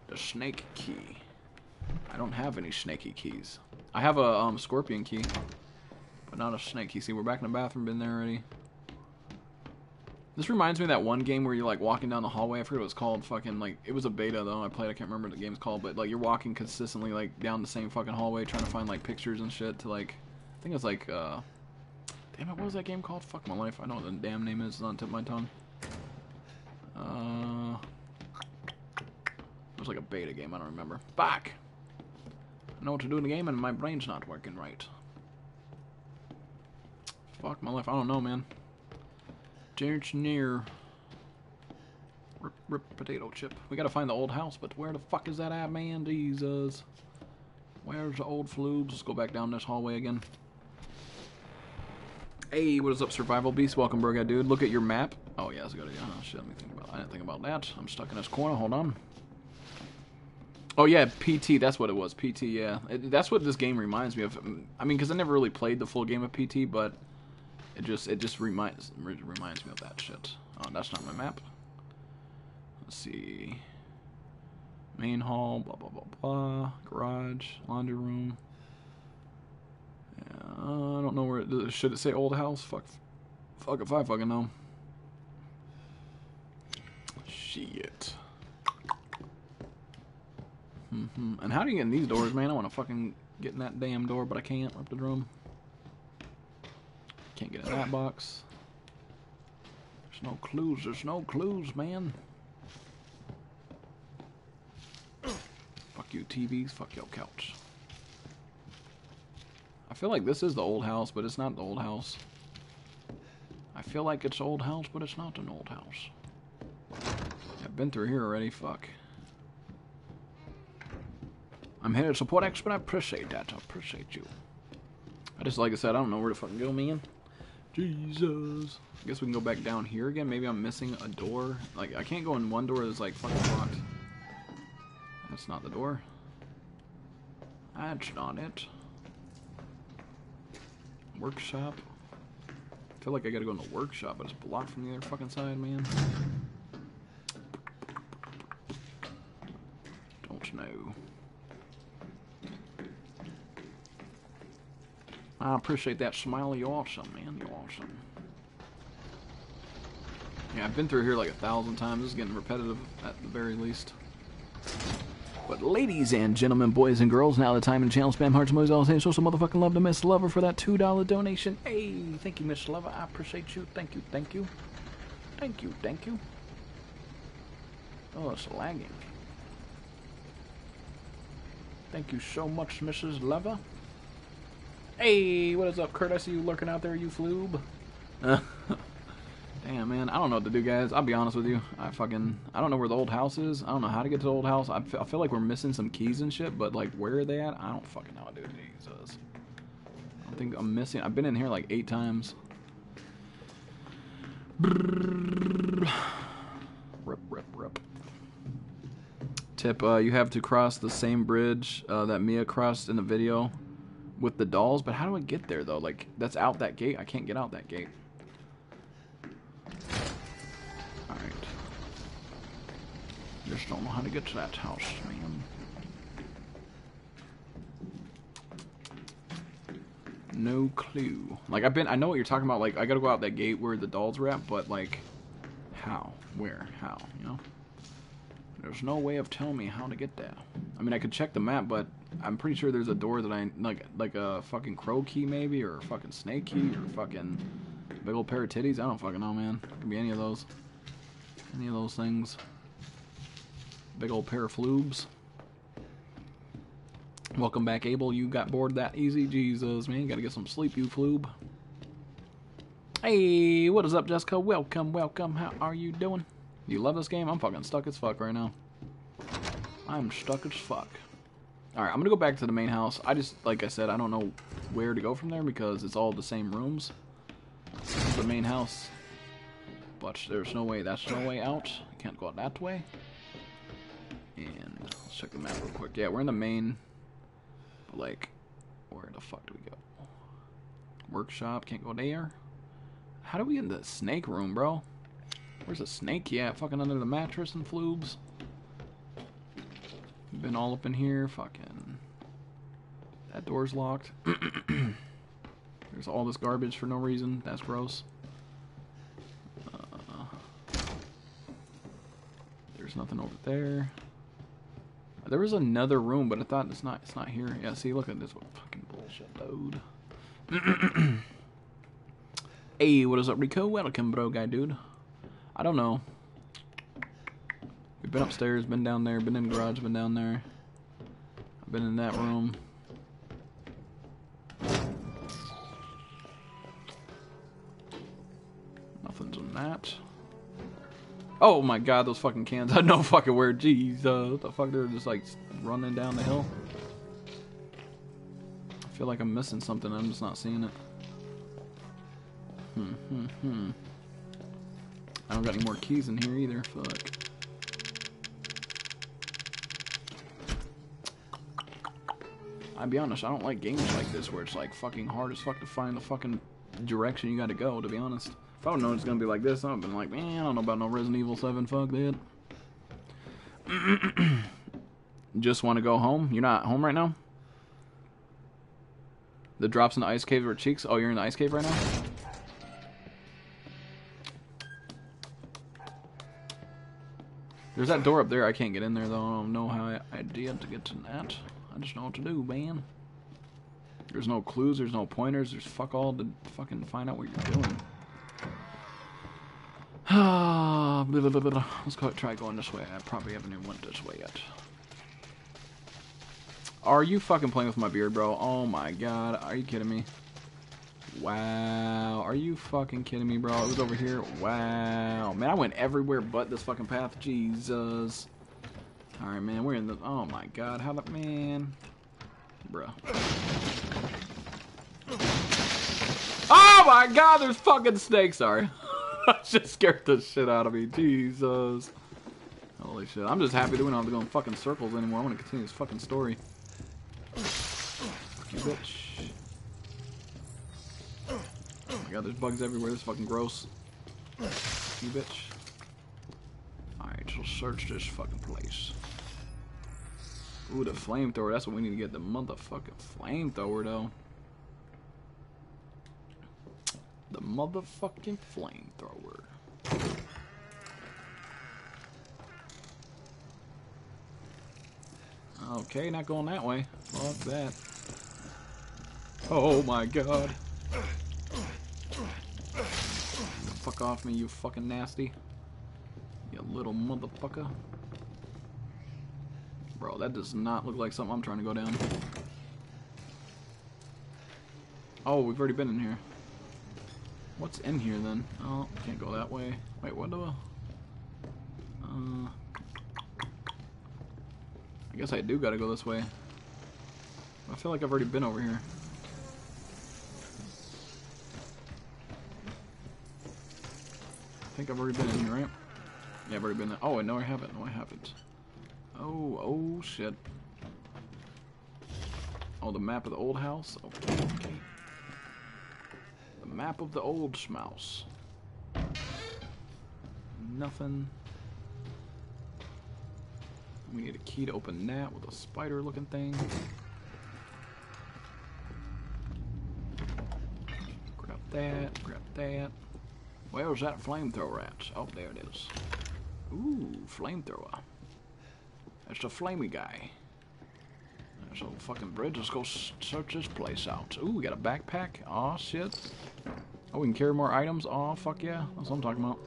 The snake key. I don't have any snaky keys. I have a um, scorpion key, but not a snake key. See, we're back in the bathroom. Been there already. This reminds me of that one game where you're like walking down the hallway. I forget what it was called. Fucking like it was a beta though. I played. I can't remember what the game's called, but like you're walking consistently like down the same fucking hallway trying to find like pictures and shit to like. I think it's like. uh Damn it! What was that game called? Fuck my life. I know what the damn name is. It's on tip of my tongue. Uh. It was like a beta game. I don't remember. Back. I know what to do in the game, and my brain's not working right. Fuck my life. I don't know, man. Engineer. Rip, rip, potato chip. We gotta find the old house, but where the fuck is that at, man? Jesus. Where's the old floobs? Let's go back down this hallway again. Hey, what is up, Survival Beast? Welcome, Burga dude. Look at your map. Oh, yeah, it's good. Yeah, oh, shit, let me think about I didn't think about that. I'm stuck in this corner. Hold on. Oh, yeah, PT. That's what it was. PT, yeah. It, that's what this game reminds me of. I mean, because I never really played the full game of PT, but it just it just reminds reminds me of that shit. Oh, that's not my map. Let's see. Main hall, blah blah blah blah. Garage, laundry room. Yeah, I don't know where. It, should it say old house? Fuck, fuck if I fucking know. Shit. Mm -hmm. And how do you get in these doors, man? I want to fucking get in that damn door, but I can't. Up the room. Can't get in that box. There's no clues. There's no clues, man. Fuck you, TVs. Fuck your couch. I feel like this is the old house, but it's not the old house. I feel like it's old house, but it's not an old house. I've been through here already. Fuck. I'm here to support Expen. I appreciate that. I appreciate you. I just, like I said, I don't know where to fucking go, man. Jesus. I guess we can go back down here again. Maybe I'm missing a door. Like, I can't go in one door that's, like, fucking locked. That's not the door. That's not it. Workshop. I feel like I gotta go in the workshop, but it's blocked from the other fucking side, man. Don't know. I appreciate that smile. You're awesome, man. You're awesome. Yeah, I've been through here like a thousand times. This is getting repetitive at the very least. But ladies and gentlemen, boys and girls, now the time in channel spam hearts emojis all saying so some motherfucking love to Miss Lover for that two dollar donation. Hey, thank you, Miss Lover. I appreciate you. Thank you, thank you. Thank you, thank you. Oh, it's lagging. Thank you so much, Mrs. Lover. Hey, what is up, Kurt? I see you lurking out there, you floob. Damn, man. I don't know what to do, guys. I'll be honest with you. I fucking... I don't know where the old house is. I don't know how to get to the old house. I feel, I feel like we're missing some keys and shit, but, like, where are they at? I don't fucking know, dude. Jesus. I think I'm missing... I've been in here, like, eight times. Rip, rip, rip. Tip, uh, you have to cross the same bridge uh, that Mia crossed in the video with the dolls, but how do I get there though? Like that's out that gate. I can't get out that gate. All right. Just don't know how to get to that house, man. No clue. Like I've been, I know what you're talking about. Like I gotta go out that gate where the dolls were at, but like, how, where, how, you know? There's no way of telling me how to get there. I mean, I could check the map, but I'm pretty sure there's a door that I like, like a fucking crow key maybe, or a fucking snake key, or fucking big old pair of titties. I don't fucking know, man. It could be any of those. Any of those things. Big old pair of floobs. Welcome back, Abel. You got bored that easy? Jesus, man. Gotta get some sleep, you floob. Hey, what is up, Jessica? Welcome, welcome. How are you doing? You love this game? I'm fucking stuck as fuck right now. I'm stuck as fuck. Alright, I'm gonna go back to the main house. I just, like I said, I don't know where to go from there because it's all the same rooms. the main house. But there's no way, that's no way out. I can't go out that way. And let's check the map real quick. Yeah, we're in the main, like, where the fuck do we go? Workshop, can't go there. How do we get in the snake room, bro? Where's the snake? Yeah, fucking under the mattress and floobs. Been all up in here. Fucking. That door's locked. There's all this garbage for no reason. That's gross. Uh, there's nothing over there. There was another room, but I thought it's not. It's not here. Yeah. See, look at this fucking bullshit load. hey, what is up, Rico? Welcome, bro, guy, dude. I don't know. We've been upstairs, been down there, been in the garage, been down there. I've been in that room. Nothing's in that. Oh my god, those fucking cans. I know fucking where. Jeez, uh, what the fuck? They're just like running down the hill. I feel like I'm missing something. I'm just not seeing it. Hmm, hmm, hmm. I don't got any more keys in here either. Fuck. I'll be honest, I don't like games like this where it's like fucking hard as fuck to find the fucking direction you gotta go, to be honest. If I would known it's gonna be like this, I would have been like, man, I don't know about no Resident Evil 7, fuck that. Just want to go home? You're not home right now? The drops in the ice cave were cheeks? Oh, you're in the ice cave right now? There's that door up there. I can't get in there, though. I don't know how I, I did to get to that. I just know what to do, man. There's no clues. There's no pointers. There's fuck all to fucking find out what you're doing. Ah. Let's go try going this way. I probably haven't even went this way yet. Are you fucking playing with my beard, bro? Oh my god. Are you kidding me? Wow. Are you fucking kidding me, bro? It was over here. Wow. Man, I went everywhere but this fucking path. Jesus. Alright, man. We're in the... Oh, my God. How the... Man. Bro. Oh, my God. There's fucking snakes. Sorry. Just scared the shit out of me. Jesus. Holy shit. I'm just happy that we don't have to go in fucking circles anymore. I want to continue this fucking story. You bitch. Oh my god, there's bugs everywhere. This is fucking gross. You bitch. Alright, so search this fucking place. Ooh, the flamethrower. That's what we need to get. The motherfucking flamethrower, though. The motherfucking flamethrower. Okay, not going that way. Fuck that. Oh my god. Fuck off me, you fucking nasty. You little motherfucker. Bro, that does not look like something I'm trying to go down. Oh, we've already been in here. What's in here then? Oh, can't go that way. Wait, what do I... Uh... I guess I do gotta go this way. I feel like I've already been over here. I think I've already been in here, right? Yeah, I've already been there. Oh, no, I haven't. No, I haven't. Oh, oh, shit. Oh, the map of the old house? Okay. The map of the old schmouse. Nothing. We need a key to open that with a spider looking thing. Grab that, grab that. Where's that flamethrower at? Oh, there it is. Ooh, flamethrower. That's a flamey guy. There's a fucking bridge. Let's go search this place out. Ooh, we got a backpack. Aw, shit. Oh, we can carry more items. Aw, fuck yeah. That's what I'm talking about.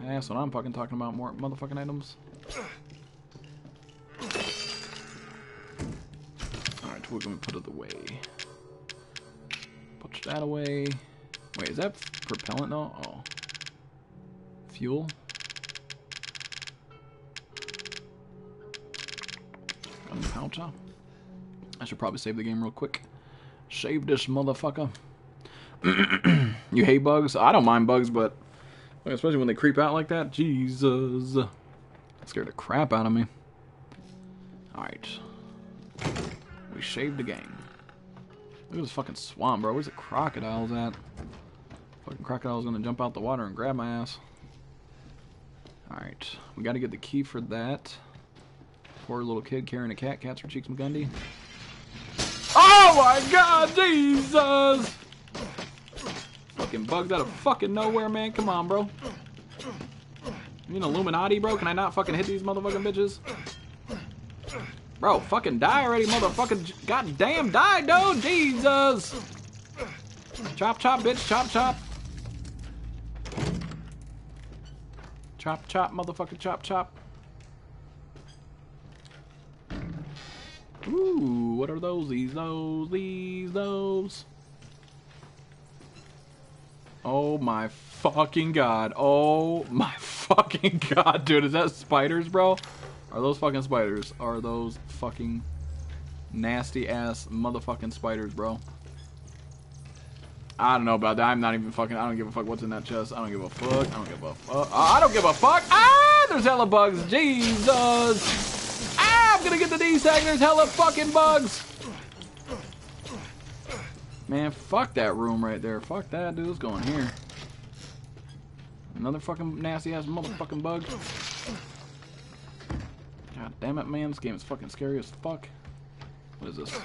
That's what I'm fucking talking about. More motherfucking items. Alright, we're gonna put it away. Put that away. Wait, is that propellant though? Oh. Fuel? I should probably save the game real quick. Save this motherfucker. you hate bugs? I don't mind bugs, but especially when they creep out like that. Jesus. That scared the crap out of me. Alright. We saved the game. Look at this fucking swamp, bro. Where's the crocodiles at? Fucking crocodile's gonna jump out the water and grab my ass. Alright. We gotta get the key for that. Poor little kid carrying a cat. Cats for Cheeks McGundy. Oh my god, Jesus! Fucking bugged out of fucking nowhere, man. Come on, bro. You an Illuminati, bro? Can I not fucking hit these motherfucking bitches? Bro, fucking die already, motherfucking. Goddamn, die, dude! Jesus! Chop, chop, bitch, chop, chop. Chop, chop, motherfucker, chop, chop. Ooh, what are those? These, those, these, those. Oh my fucking god. Oh my fucking god, dude. Is that spiders, bro? Are those fucking spiders? Are those fucking nasty ass motherfucking spiders, bro? I don't know about that. I'm not even fucking. I don't give a fuck what's in that chest. I don't give a fuck. I don't give a fuck. I don't give a fuck. Ah, there's hella bugs. Jesus. Gonna get the D tag. There's hella fucking bugs. Man, fuck that room right there. Fuck that, dude. Let's go in here. Another fucking nasty ass motherfucking bug. God damn it, man. This game is fucking scary as fuck. What is this?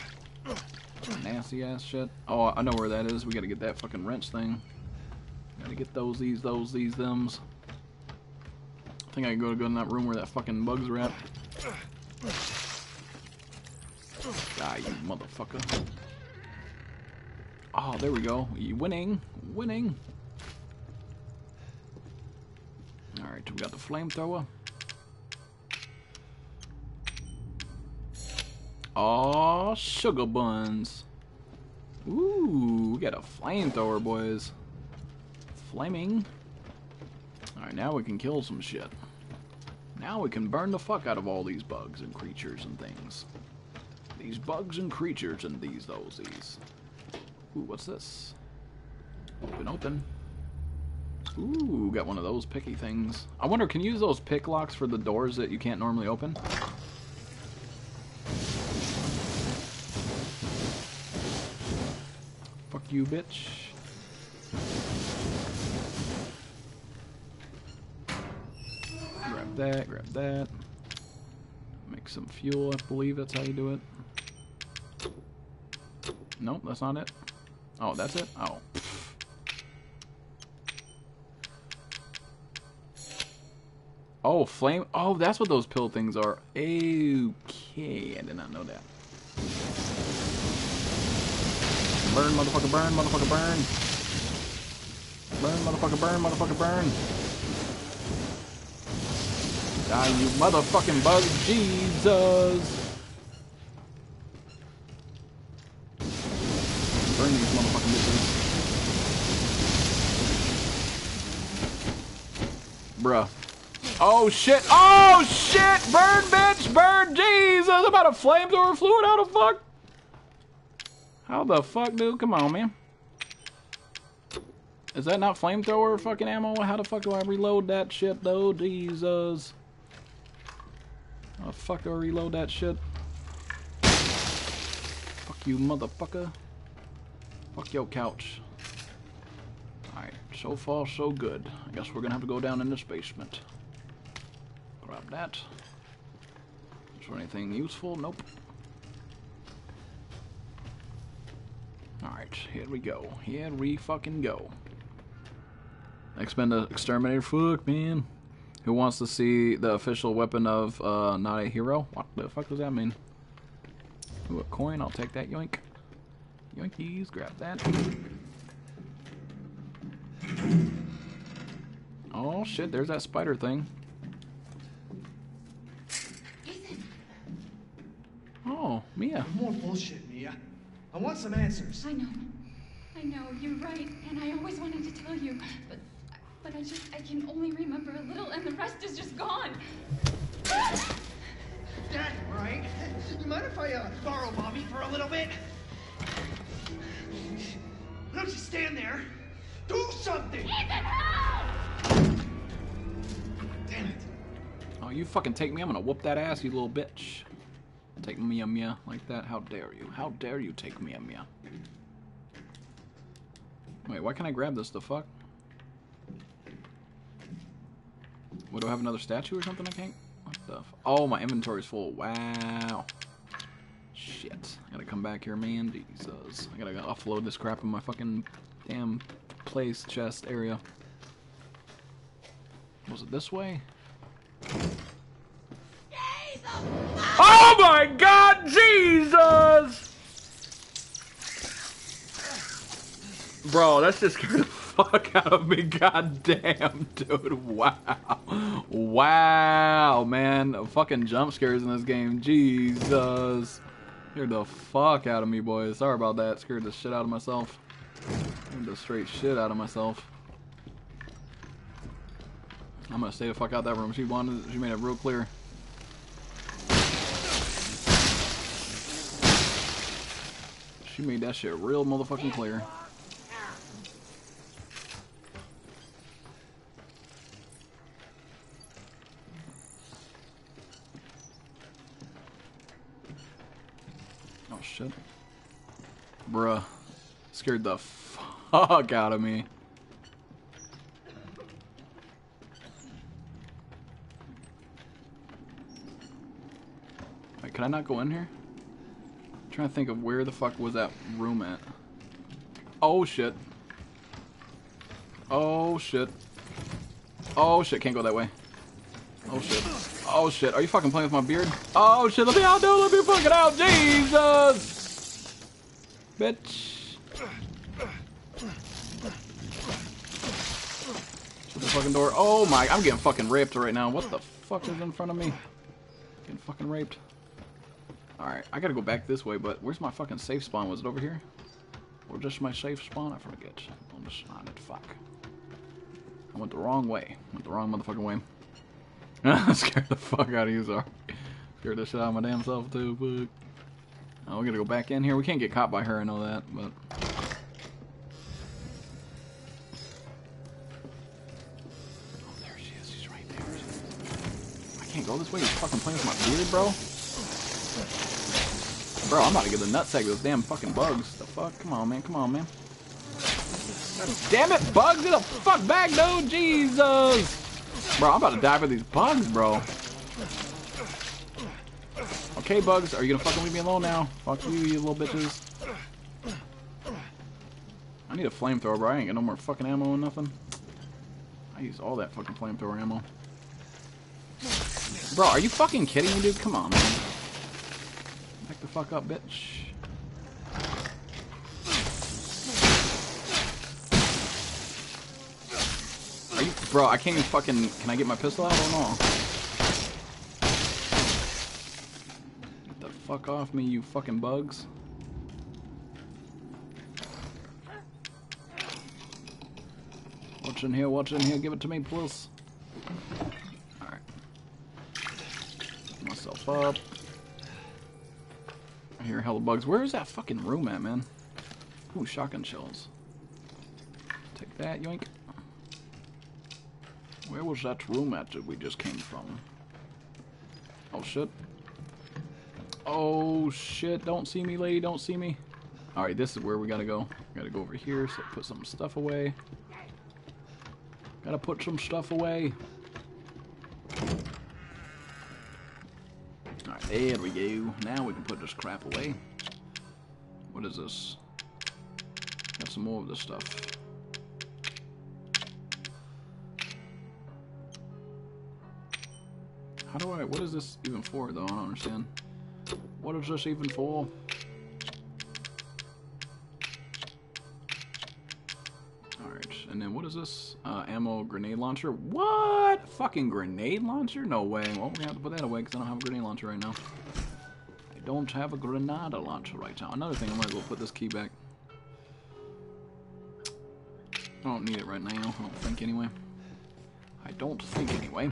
Nasty ass shit. Oh, I know where that is. We gotta get that fucking wrench thing. Gotta get those, these, those, these, thems. I think I can go to go in that room where that fucking bugs are at. Die, you motherfucker. Oh, there we go. You winning. Winning. Alright, we got the flamethrower. Oh, sugar buns. Ooh, we got a flamethrower, boys. Flaming. Alright, now we can kill some shit. Now we can burn the fuck out of all these bugs and creatures and things. These bugs and creatures and these those these. Ooh, what's this? Open, open. Ooh, got one of those picky things. I wonder, can you use those pick locks for the doors that you can't normally open? Fuck you, bitch. That, grab that. Make some fuel, I believe that's how you do it. Nope, that's not it. Oh, that's it? Oh. Oh, flame. Oh, that's what those pill things are. Okay, I did not know that. Burn, motherfucker, burn, motherfucker, burn. Burn, motherfucker, burn, motherfucker, burn. Die, you motherfucking bug. Jesus. Burn these motherfucking bitches. Bruh. Oh shit! Oh shit! Burn, bitch! Burn! Jesus! I'm about to flamethrower fluid. How the fuck? How the fuck, dude? Come on, man. Is that not flamethrower fucking ammo? How the fuck do I reload that shit, though? Jesus. The fuck do I reload that shit? Fuck you, motherfucker. Fuck your couch. Alright, so far so good. I guess we're gonna have to go down in this basement. Grab that. Is there anything useful? Nope. Alright, here we go. Here we fucking go. Expen the exterminator. Fuck, man. Who wants to see the official weapon of uh, not a hero? What the fuck does that mean? Ooh, a coin. I'll take that. Yoink. Yoinkies. Grab that. Oh shit, there's that spider thing. Oh, Mia. More bullshit, Mia. I want some answers. I know. I know, you're right, and I always wanted to tell you, but but I just I can only remember a little and the rest is just gone. Dad, right? You mind if I uh, borrow Bobby for a little bit? Why don't you stand there? Do something! Damn it. Oh, you fucking take me. I'm gonna whoop that ass, you little bitch. Take me a mia like that. How dare you? How dare you take me a mia? Wait, why can't I grab this? The fuck? What, do I have another statue or something I can't? What stuff. Oh, my inventory's full. Wow. Shit. I gotta come back here, man. Jesus. I gotta offload this crap in my fucking damn place chest area. Was it this way? Oh my god, Jesus! Bro, that's just the fuck out of me. God damn, dude. Wow. Wow, man. Fucking jump scares in this game. Jesus. Scared the fuck out of me, boys. Sorry about that. Scared the shit out of myself. Scared the straight shit out of myself. I'm gonna stay the fuck out that room. She wanted, she made it real clear. She made that shit real motherfucking clear. Oh shit. Bruh. Scared the fuck out of me. Wait, can I not go in here? I'm trying to think of where the fuck was that room at. Oh shit. Oh shit. Oh shit, can't go that way. Oh shit. Oh shit, are you fucking playing with my beard? Oh shit, let me out, dude, let me fucking out, Jesus! Bitch. Shut the fucking door. Oh my, I'm getting fucking raped right now. What the fuck is in front of me? Getting fucking raped. Alright, I gotta go back this way, but where's my fucking safe spawn? Was it over here? Or just my safe spawn? I forget. I'm just on it. Fuck. I went the wrong way. Went the wrong motherfucking way. Scared the fuck out of you, sorry. Scared the shit out of my damn self, too. Fuck. We gotta go back in here. We can't get caught by her, I know that, but... Oh, there she is. She's right there. I can't go this way. You're fucking playing with my beard, bro? Bro, I'm about to get the nutsack of those damn fucking bugs. The fuck? Come on, man. Come on, man. Damn it, bugs! Get the fuck back, dude! Jesus! Bro, I'm about to die for these bugs, bro. Okay, bugs, are you gonna fucking leave me alone now? Fuck you, you little bitches. I need a flamethrower, bro. I ain't got no more fucking ammo or nothing. I used all that fucking flamethrower ammo. Bro, are you fucking kidding me, dude? Come on, man. Back the fuck up, bitch. Are you, bro? I can't even fucking. Can I get my pistol out or no? Get fuck off me, you fucking bugs. What's in here? What's in here? Give it to me, please. Alright. Myself up. I hear hella bugs. Where is that fucking room at, man? Ooh, shotgun shells. Take that, yoink. Where was that room at that we just came from? Oh, shit. Oh, shit. Don't see me, lady. Don't see me. Alright, this is where we gotta go. Gotta go over here, so put some stuff away. Gotta put some stuff away. Alright, there we go. Now we can put this crap away. What is this? Got some more of this stuff. How do I, what is this even for though? I don't understand. What is this even for? Alright, and then what is this? Uh, ammo grenade launcher? What? Fucking grenade launcher? No way. Well, gonna have to put that away because I don't have a grenade launcher right now. I don't have a grenade launcher right now. Another thing, I might as well put this key back. I don't need it right now. I don't think anyway. I don't think anyway.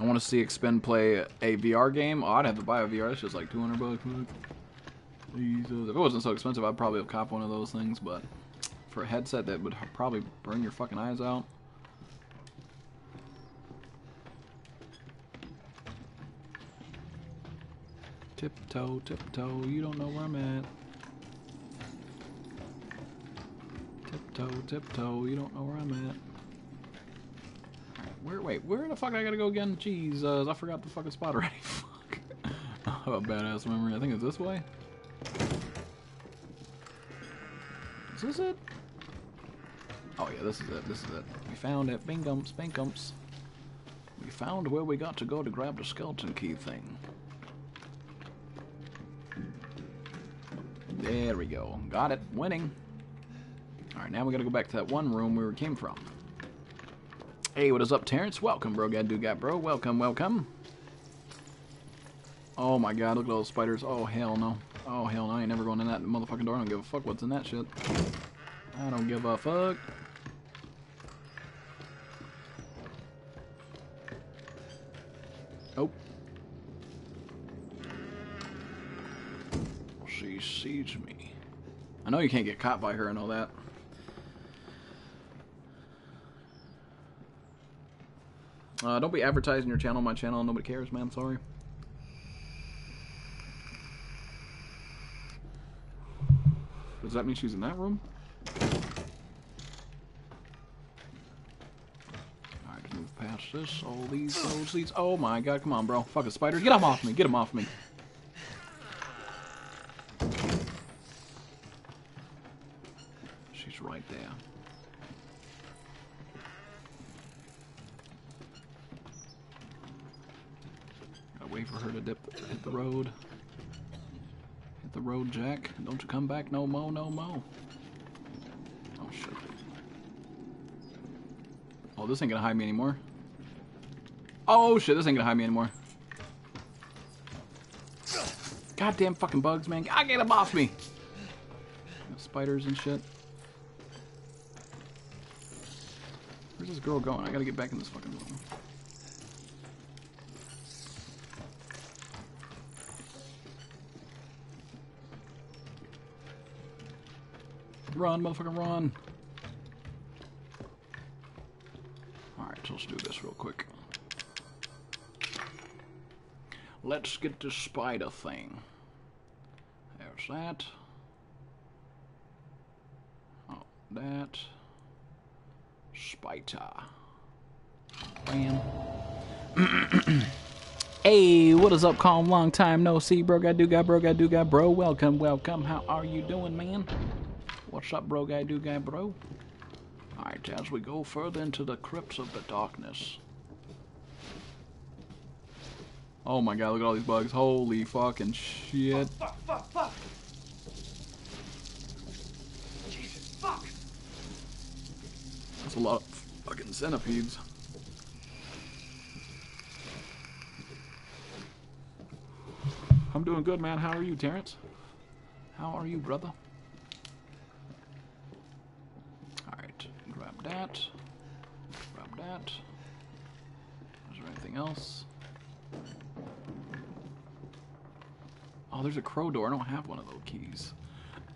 I want to see Expen play a VR game. Oh, I'd have to buy a VR. It's just like 200 bucks. Jesus. If it wasn't so expensive, I'd probably have copped one of those things, but for a headset that would probably burn your fucking eyes out. Tiptoe, tiptoe, you don't know where I'm at. Tiptoe, tiptoe, you don't know where I'm at. Where? Wait, where the fuck I gotta go again? Jesus, I forgot the fucking spot already. Fuck. Oh, a badass memory. I think it's this way. Is this it? Oh yeah, this is it. This is it. We found it. Bingumps, bingumps. We found where we got to go to grab the skeleton key thing. There we go. Got it. Winning. Alright, now we gotta go back to that one room where we came from. Hey, what is up, Terrence? Welcome, bro. God do got bro. Welcome, welcome. Oh my god, look at all those spiders. Oh hell no. Oh hell no, I ain't never going in that motherfucking door. I don't give a fuck what's in that shit. I don't give a fuck. Oh. She sees me. I know you can't get caught by her and all that. Uh, don't be advertising your channel on my channel. Nobody cares, man. Sorry. Does that mean she's in that room? Alright, move past this. All these, those, these. Oh my god, come on, bro. Fuck a spider. Get him off me. Get him off me. She's right there. Gotta wait for her to dip, hit the road. Hit the road, Jack. Don't you come back no mo, no mo. Oh, shit. Oh, this ain't gonna hide me anymore. Oh, shit, this ain't gonna hide me anymore. Goddamn fucking bugs, man. I get them off me. Spiders and shit. Where's this girl going? I gotta get back in this fucking room. Run, motherfucker, run. Alright, so let's do this real quick. Let's get this spider thing. There's that. Oh, that. Spider. Bam. hey, what is up, calm? Long time no see, bro. Guy do guy, bro. Guy do guy, bro. Welcome, welcome. How are you doing, man? What's up, bro? Guy do guy, bro. Alright, as we go further into the crypts of the darkness. Oh my god, look at all these bugs. Holy fucking shit. Fuck, fuck, fuck! Jesus, fuck! That's a lot of fucking centipedes. I'm doing good, man. How are you, Terrence? How are you, brother? Alright, that. Grab that. Is there anything else? Oh, there's a crow door. I don't have one of those keys.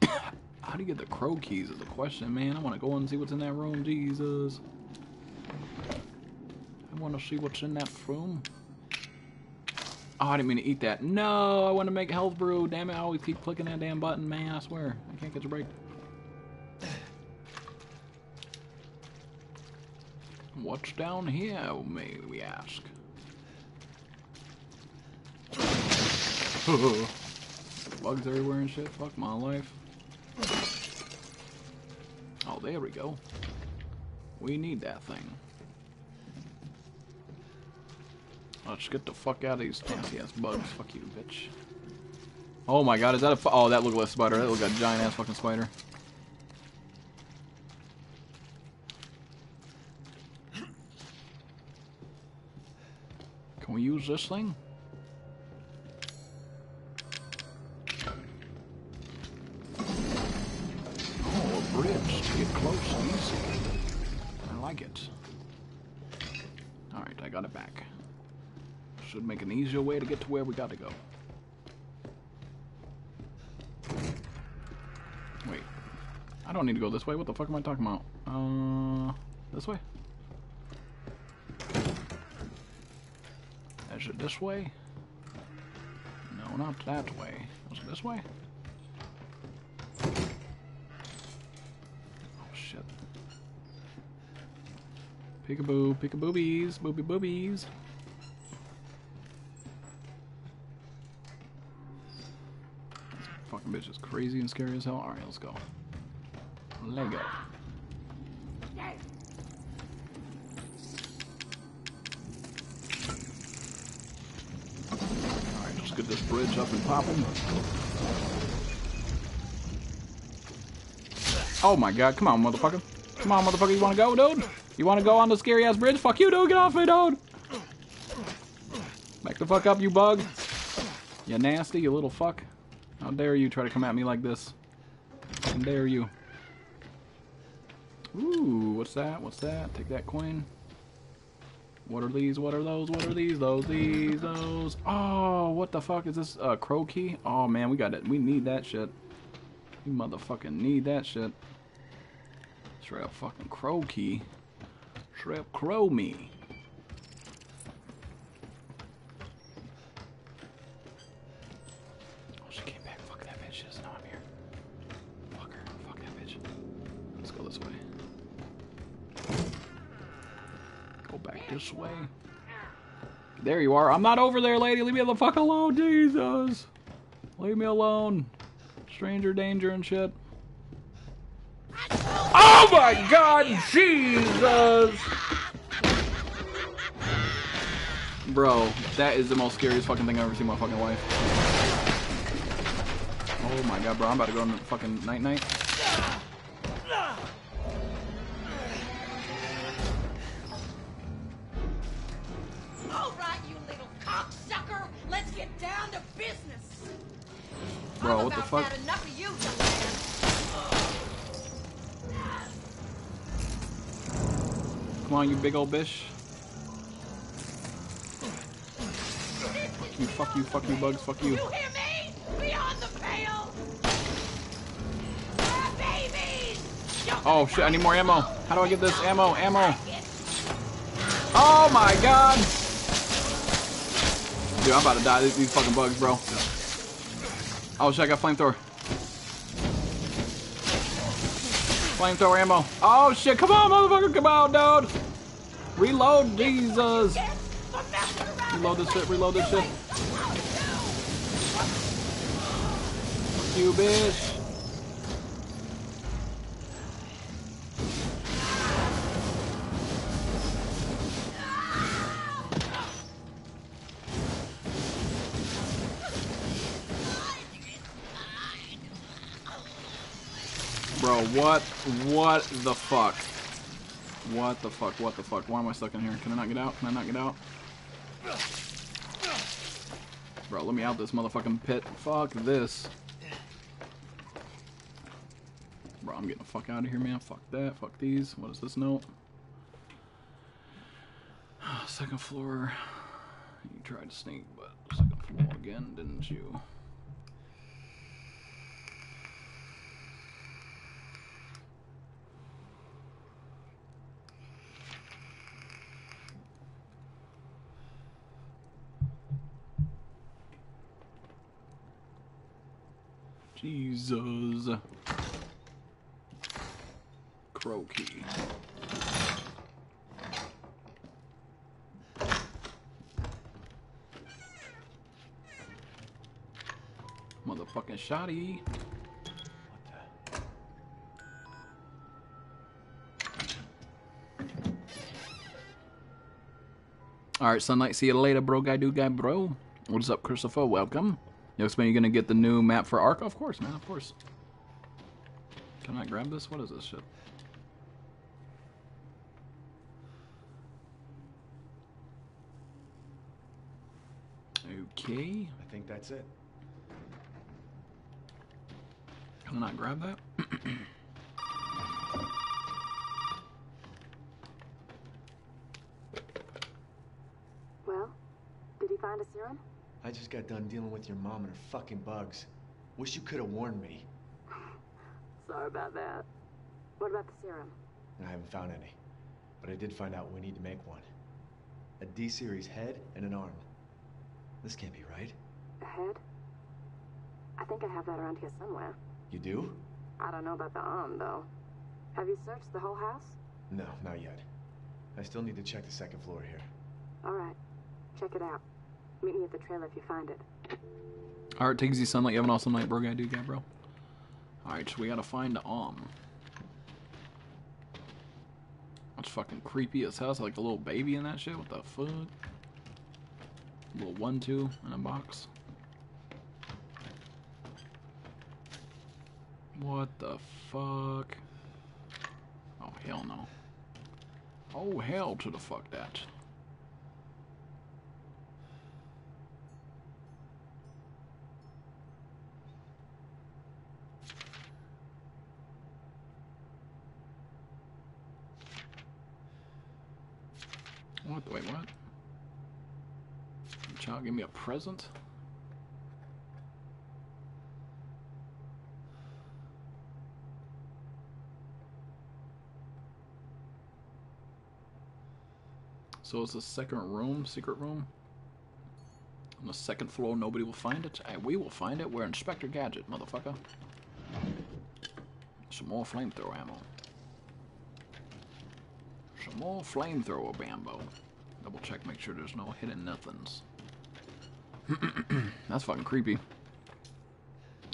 How do you get the crow keys is the question, man. I want to go and see what's in that room. Jesus. I want to see what's in that room. Oh, I didn't mean to eat that. No, I want to make health brew. Damn it, I always keep clicking that damn button, man. I swear. I can't catch a break. What's down here, may we ask? Bugs everywhere and shit. Fuck my life. Oh, there we go. We need that thing. Let's get the fuck out of these nasty ass bugs. Fuck you, bitch. Oh my god, is that a Oh, that looked like a spider. That looked like a giant ass fucking spider. Can we use this thing? Oh, a bridge to get close easy. I like it. Alright, I got it back. Should make an easier way to get to where we gotta go. Wait. I don't need to go this way. What the fuck am I talking about? Uh, this way? Is it this way? No, not that way. Was it this way? Oh shit. Peekaboo, peekaboobies, booby boobies. This fucking bitch is crazy and scary as hell. Alright, let's go. Lego. Get this bridge up and pop popping. Oh my god, come on, motherfucker. Come on, motherfucker, you wanna go, dude? You wanna go on the scary ass bridge? Fuck you, dude, get off me, dude! Back the fuck up, you bug. You nasty, you little fuck. How dare you try to come at me like this? How dare you? Ooh, what's that? What's that? Take that coin. What are these? What are those? What are these? Those, these, those. Oh, what the fuck is this? Uh, crow key? Oh man, we got it. We need that shit. You motherfucking need that shit. Straight fucking crow key. Straight crow me. There you are. I'm not over there, lady. Leave me the fuck alone, Jesus. Leave me alone. Stranger danger and shit. Oh my god, Jesus! Bro, that is the most scariest fucking thing I've ever seen in my fucking life. Oh my god, bro, I'm about to go on the fucking night night Bro, I'm what the fuck? Had enough of you, young. Come on, you big old bitch. Fuck you, fuck you, fuck you, bugs, fuck you. You hear me? Beyond the pale. Babies. You're Oh shit, I need more ammo. How do I get this ammo? Ammo. Oh my god! Dude, I'm about to die. These, these fucking bugs, bro. Oh shit, I got flamethrower. Flamethrower ammo. Oh shit, come on, motherfucker, come on, dude! Reload, Jesus! Reload this shit, reload this shit. to. You bitch! What? What the fuck? What the fuck? What the fuck? Why am I stuck in here? Can I not get out? Can I not get out? Bro, let me out this motherfucking pit. Fuck this. Bro, I'm getting the fuck out of here, man. Fuck that. Fuck these. What is this note? Second floor. You tried to sneak, but second floor again, didn't you? Jesus. Crow key. Motherfucking the? Alright, Sunlight, see you later, bro guy, dude guy, bro. What is up, Christopher? Welcome. You expect you're gonna get the new map for Ark? Of course, man, of course. Can I grab this? What is this shit? Okay. I think that's it. Can I not grab that? Well, did he find a serum? I just got done dealing with your mom and her fucking bugs. Wish you could have warned me. Sorry about that. What about the serum? I haven't found any. But I did find out we need to make one. A D-series head and an arm. This can't be right. A head? I think I have that around here somewhere. You do? I don't know about the arm, though. Have you searched the whole house? No, not yet. I still need to check the second floor here. All right. Check it out. Meet me at the trailer if you find it. Alright, take it easy, sunlight. You have an awesome night, bro. Guy, dude, guy, bro. Alright, so we gotta find um. That's fucking creepy as hell. It's like a little baby in that shit. What the fuck? little one two in a box. What the fuck? Oh hell no. Oh hell to the fuck that. What? Wait, what? Child, give me a present? So it's the second room, secret room. On the second floor, nobody will find it. Hey, we will find it. We're Inspector Gadget, motherfucker. Some more flamethrower ammo. More flamethrower bambo. Double check, make sure there's no hidden nothings. That's fucking creepy.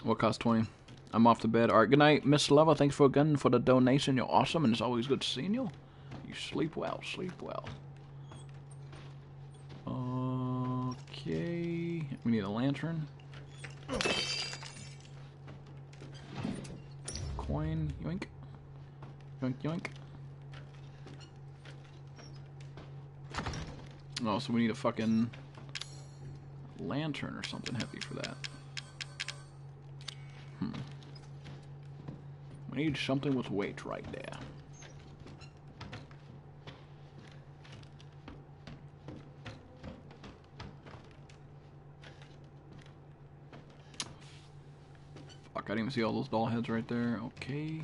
What cost 20? I'm off to bed. Alright, good night, Miss Lover. Thanks for again for the donation. You're awesome, and it's always good seeing you. You sleep well, sleep well. Okay. We need a lantern. Coin. Yoink. Yoink, yoink. Oh, so we need a fucking lantern or something heavy for that. Hmm. We need something with weight right there. Fuck, I didn't even see all those doll heads right there. Okay.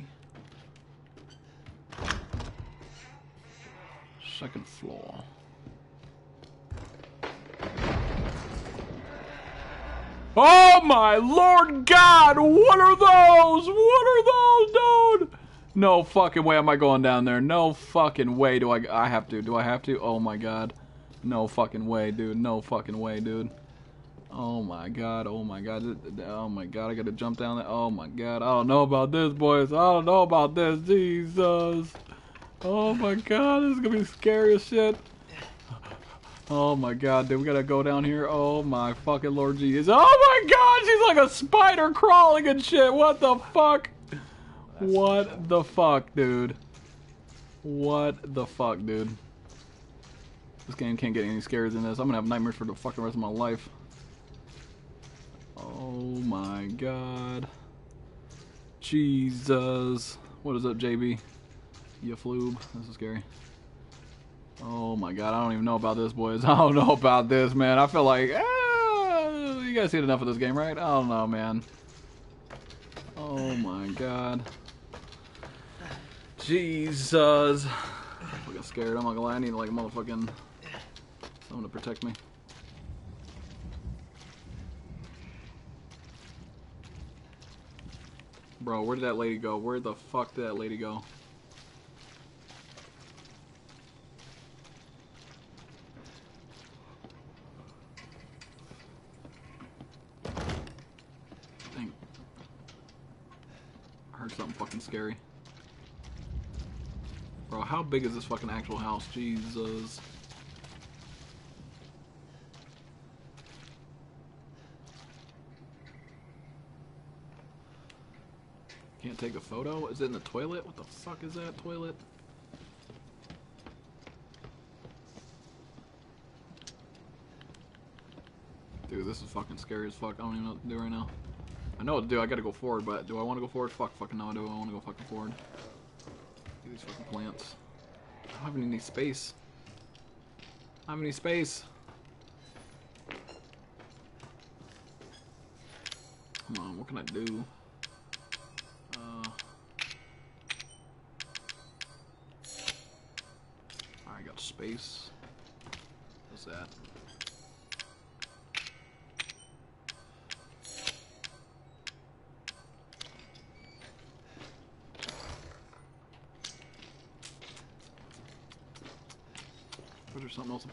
Second floor. Oh my lord god! What are those? What are those, dude? No fucking way am I going down there. No fucking way do I I have to. Do I have to? Oh my god. No fucking way, dude. No fucking way, dude. Oh my god. Oh my god. Oh my god. I gotta jump down there. Oh my god. I don't know about this, boys. I don't know about this. Jesus. Oh my god. This is gonna be scary as shit. Oh my god, dude, we gotta go down here. Oh my fucking lord Jesus. Oh my god, she's like a spider crawling and shit. What the fuck? what the fuck, dude? What the fuck, dude? This game can't get any scarier than this. I'm gonna have nightmares for the fucking rest of my life. Oh my god. Jesus. What is up, JB? You floob. This is scary. Oh my god, I don't even know about this, boys. I don't know about this, man. I feel like, ah, you guys seen enough of this game, right? I don't know, man. Oh my god. Jesus. I'm scared. I'm not gonna lie. I need like a motherfucking someone to protect me. Bro, where did that lady go? Where the fuck did that lady go? Dang. I heard something fucking scary. Bro, how big is this fucking actual house? Jesus. Can't take a photo? Is it in the toilet? What the fuck is that toilet? Dude, this is fucking scary as fuck. I don't even know what to do right now. I know what to do. I gotta go forward, but do I want to go forward? Fuck, fucking no, I do. I want to go fucking forward. These fucking plants. I don't have any space. I don't have any space. Come on, what can I do?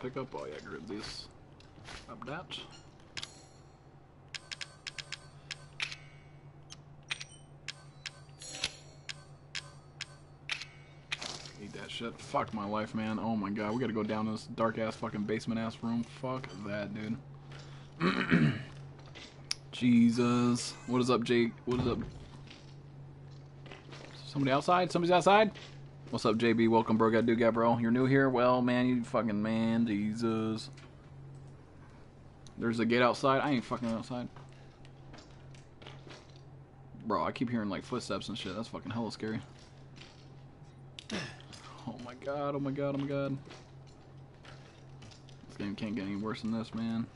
Pick up? Oh yeah. Grab that. Eat that shit. Fuck my life, man. Oh my god, we gotta go down this dark ass fucking basement ass room. Fuck that, dude. Jesus. What is up, Jake? What is up? Somebody outside? Somebody's outside? What's up, JB? Welcome, bro. Got do, bro. You're new here? Well, man, you fucking man. Jesus. There's a gate outside. I ain't fucking outside. Bro, I keep hearing like footsteps and shit. That's fucking hella scary. Oh my god, oh my god, oh my god. This game can't get any worse than this, man.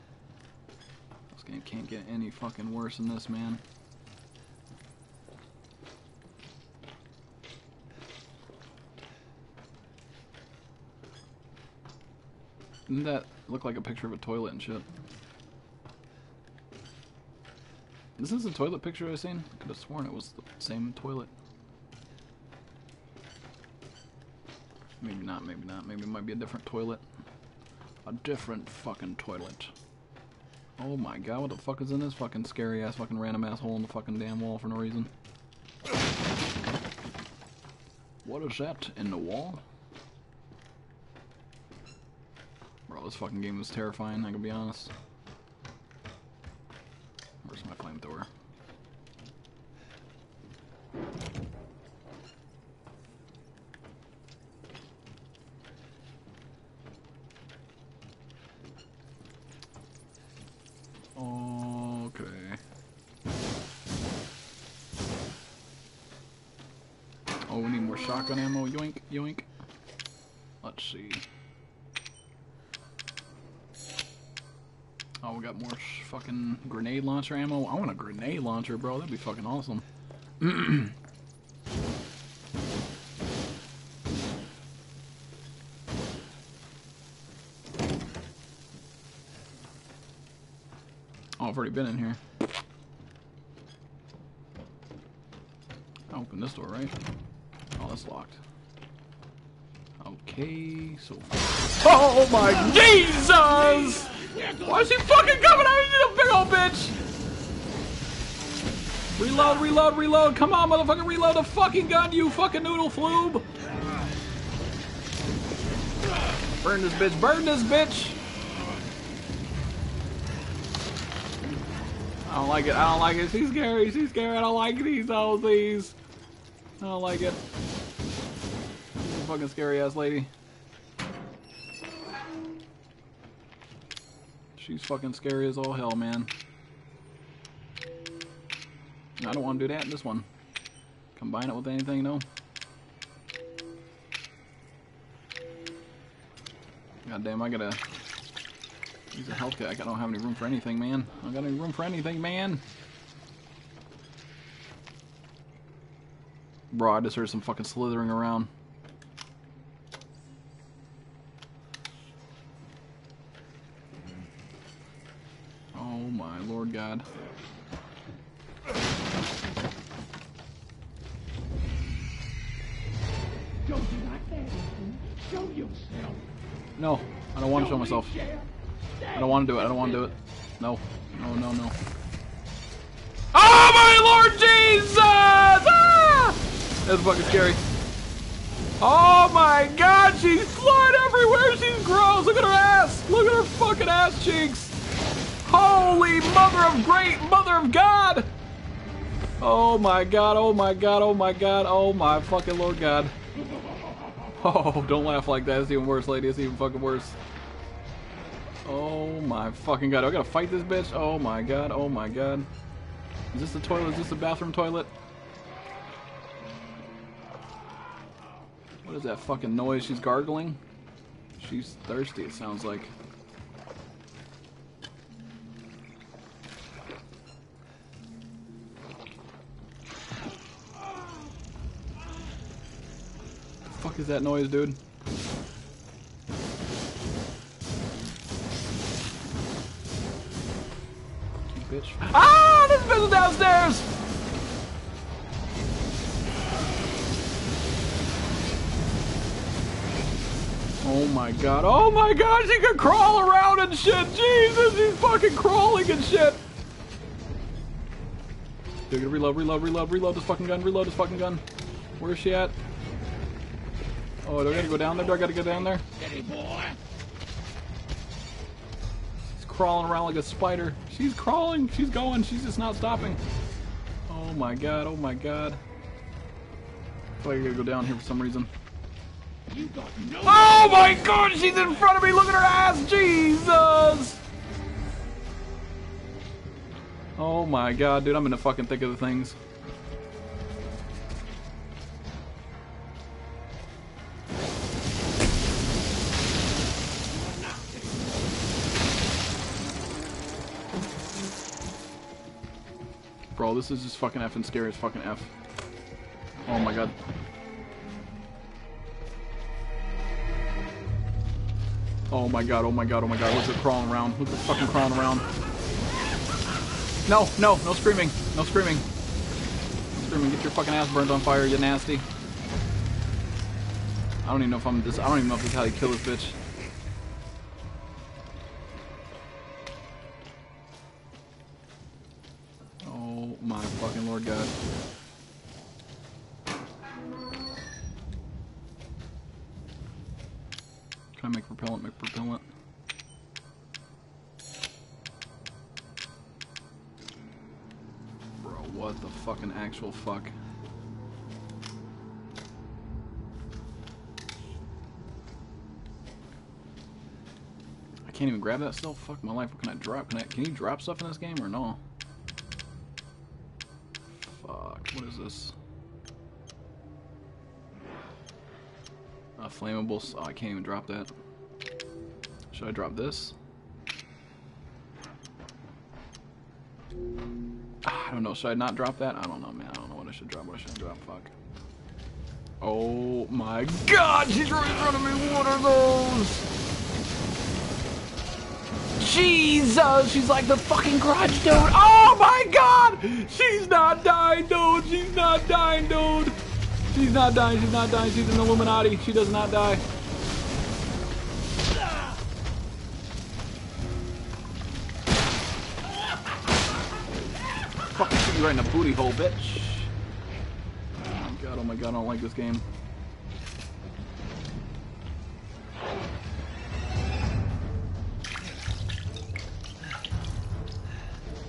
This game can't get any fucking worse than this, man. Didn't that look like a picture of a toilet and shit? This is this a toilet picture I've seen? I could have sworn it was the same toilet. Maybe not, maybe not. Maybe it might be a different toilet. A different fucking toilet. Oh my god, what the fuck is in this fucking scary ass fucking random ass hole in the fucking damn wall for no reason? What is that in the wall? This fucking game is terrifying, I can be honest. Where's my flamethrower? Okay. Oh, we need more shotgun ammo. Yoink, yoink. Let's see. Oh, we got more sh- fucking grenade launcher ammo. I want a grenade launcher, bro. That'd be fucking awesome. oh, I've already been in here. I opened this door, right? Oh, that's locked. Okay, so. Oh my Jesus! Why is he fucking coming out of you, big old bitch? Reload, reload, reload. Come on, motherfucker, reload the fucking gun, you fucking noodle floob. Burn this bitch, burn this bitch. I don't like it, I don't like it. She's scary, she's scary. I don't like these, all these. I don't like it. She's a fucking scary ass lady. She's fucking scary as all hell, man. I don't want to do that in this one. Combine it with anything, no? God damn, I gotta use a health kit. I don't have any room for anything, man. I don't got any room for anything, man. Bro, I just heard some fucking slithering around. Myself. I don't want to do it. I don't want to do it. No, no, no, no. Oh my lord Jesus! Ah! That's fucking scary. Oh my god, she's flying everywhere. She's gross. Look at her ass. Look at her fucking ass cheeks. Holy mother of great mother of God! Oh my god, oh my god, oh my god, oh my fucking lord god. Oh, don't laugh like that. It's even worse, lady. It's even fucking worse. Oh my fucking god. I gotta fight this bitch? Oh my god, oh my god. Is this the toilet? Is this the bathroom toilet? What is that fucking noise? She's gargling? She's thirsty, it sounds like. The fuck is that noise, dude? Bitch. Ah! This bitch is downstairs! Oh my god. Oh my god, she can crawl around and shit. Jesus, he's fucking crawling and shit. Dude, reload, reload, reload, reload this fucking gun, reload this fucking gun. Where is she at? Oh, do I gotta go down there? Do I gotta go down there? He's crawling around like a spider. She's crawling. She's going. She's just not stopping. Oh my god. Oh my god. I feel like I gotta go down here for some reason. Oh my god, she's in front of me. Look at her ass. Jesus. Oh my god, dude, I'm in the fucking thick of the things. This is just fucking F and scary as fucking F. Oh my god. Oh my god, oh my god, oh my god, at her crawling around. At her fucking crawling around. No, no, no screaming. No screaming. No screaming. Get your fucking ass burned on fire, you nasty. I don't even know if I'm this I don't even know if this is how you kill this bitch. Fucking actual fuck? I can't even grab that stuff. Fuck my life. What can I drop? Can I? Can you drop stuff in this game or no? Fuck. What is this? A flammable. Oh, I can't even drop that. Should I drop this? Ah, I don't know. Should I not drop that? I don't know, man. I should drop. What I should drop. Fuck. Oh my god! She's right in front of me. What are those? Jesus! She's like the fucking garage dude. Oh my god! She's not dying, dude. She's not dying, dude. She's not dying. She's not dying. She's an Illuminati. She does not die. Fucking shoot you right in the booty hole, bitch. Oh my god, oh my god, I don't like this game.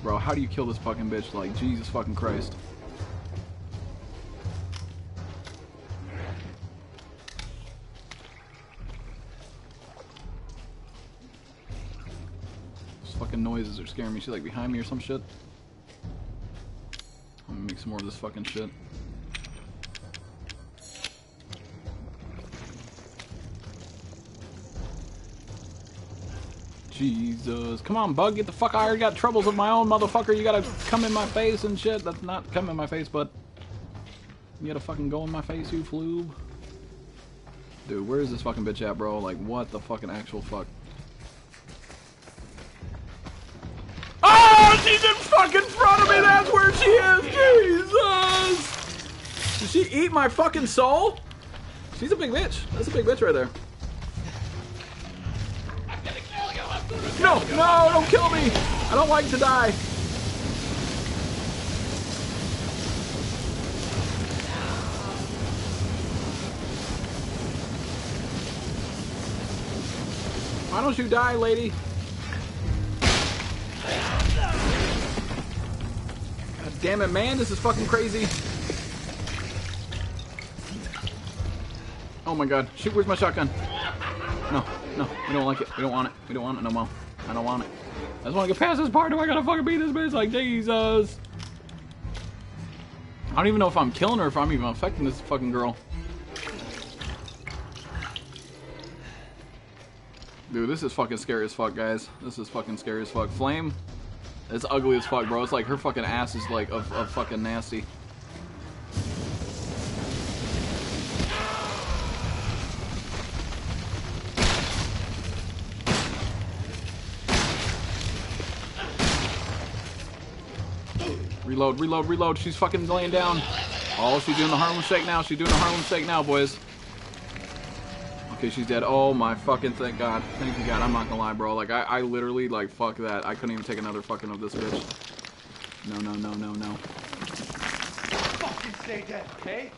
Bro, how do you kill this fucking bitch? Like, Jesus fucking Christ. Those fucking noises are scaring me. She's like behind me or some shit. I'm gonna make some more of this fucking shit. Jesus. Come on, bug. Get the fuck out. I already got troubles of my own, motherfucker. You gotta come in my face and shit. That's not come in my face, but... You gotta fucking go in my face, you floob. Dude, where is this fucking bitch at, bro? Like, what the fucking actual fuck? Oh, she's in fucking front of me. That's where she is. Jesus. Did she eat my fucking soul? She's a big bitch. That's a big bitch right there. No, no, don't kill me. I don't like to die. Why don't you die, lady? God damn it, man, this is fucking crazy. Oh my god. Shoot, where's my shotgun? No, no, we don't like it. We don't want it. We don't want it no more. I don't want it. I just want to get past this part. Do I gotta fucking beat this bitch? Like, Jesus. I don't even know if I'm killing her, if I'm even affecting this fucking girl. Dude, this is fucking scary as fuck, guys. This is fucking scary as fuck. Flame, it's ugly as fuck, bro. It's like her fucking ass is like a, of fucking nasty. Reload, reload, reload. She's fucking laying down. Oh, she's doing the Harlem Shake now. She's doing the Harlem Shake now, boys. Okay, she's dead. Oh my fucking thank God. Thank you God. I'm not gonna lie, bro. Like I, I literally like fuck that. I couldn't even take another fucking of this bitch. No, no, no, no, no. Fucking stay dead, okay?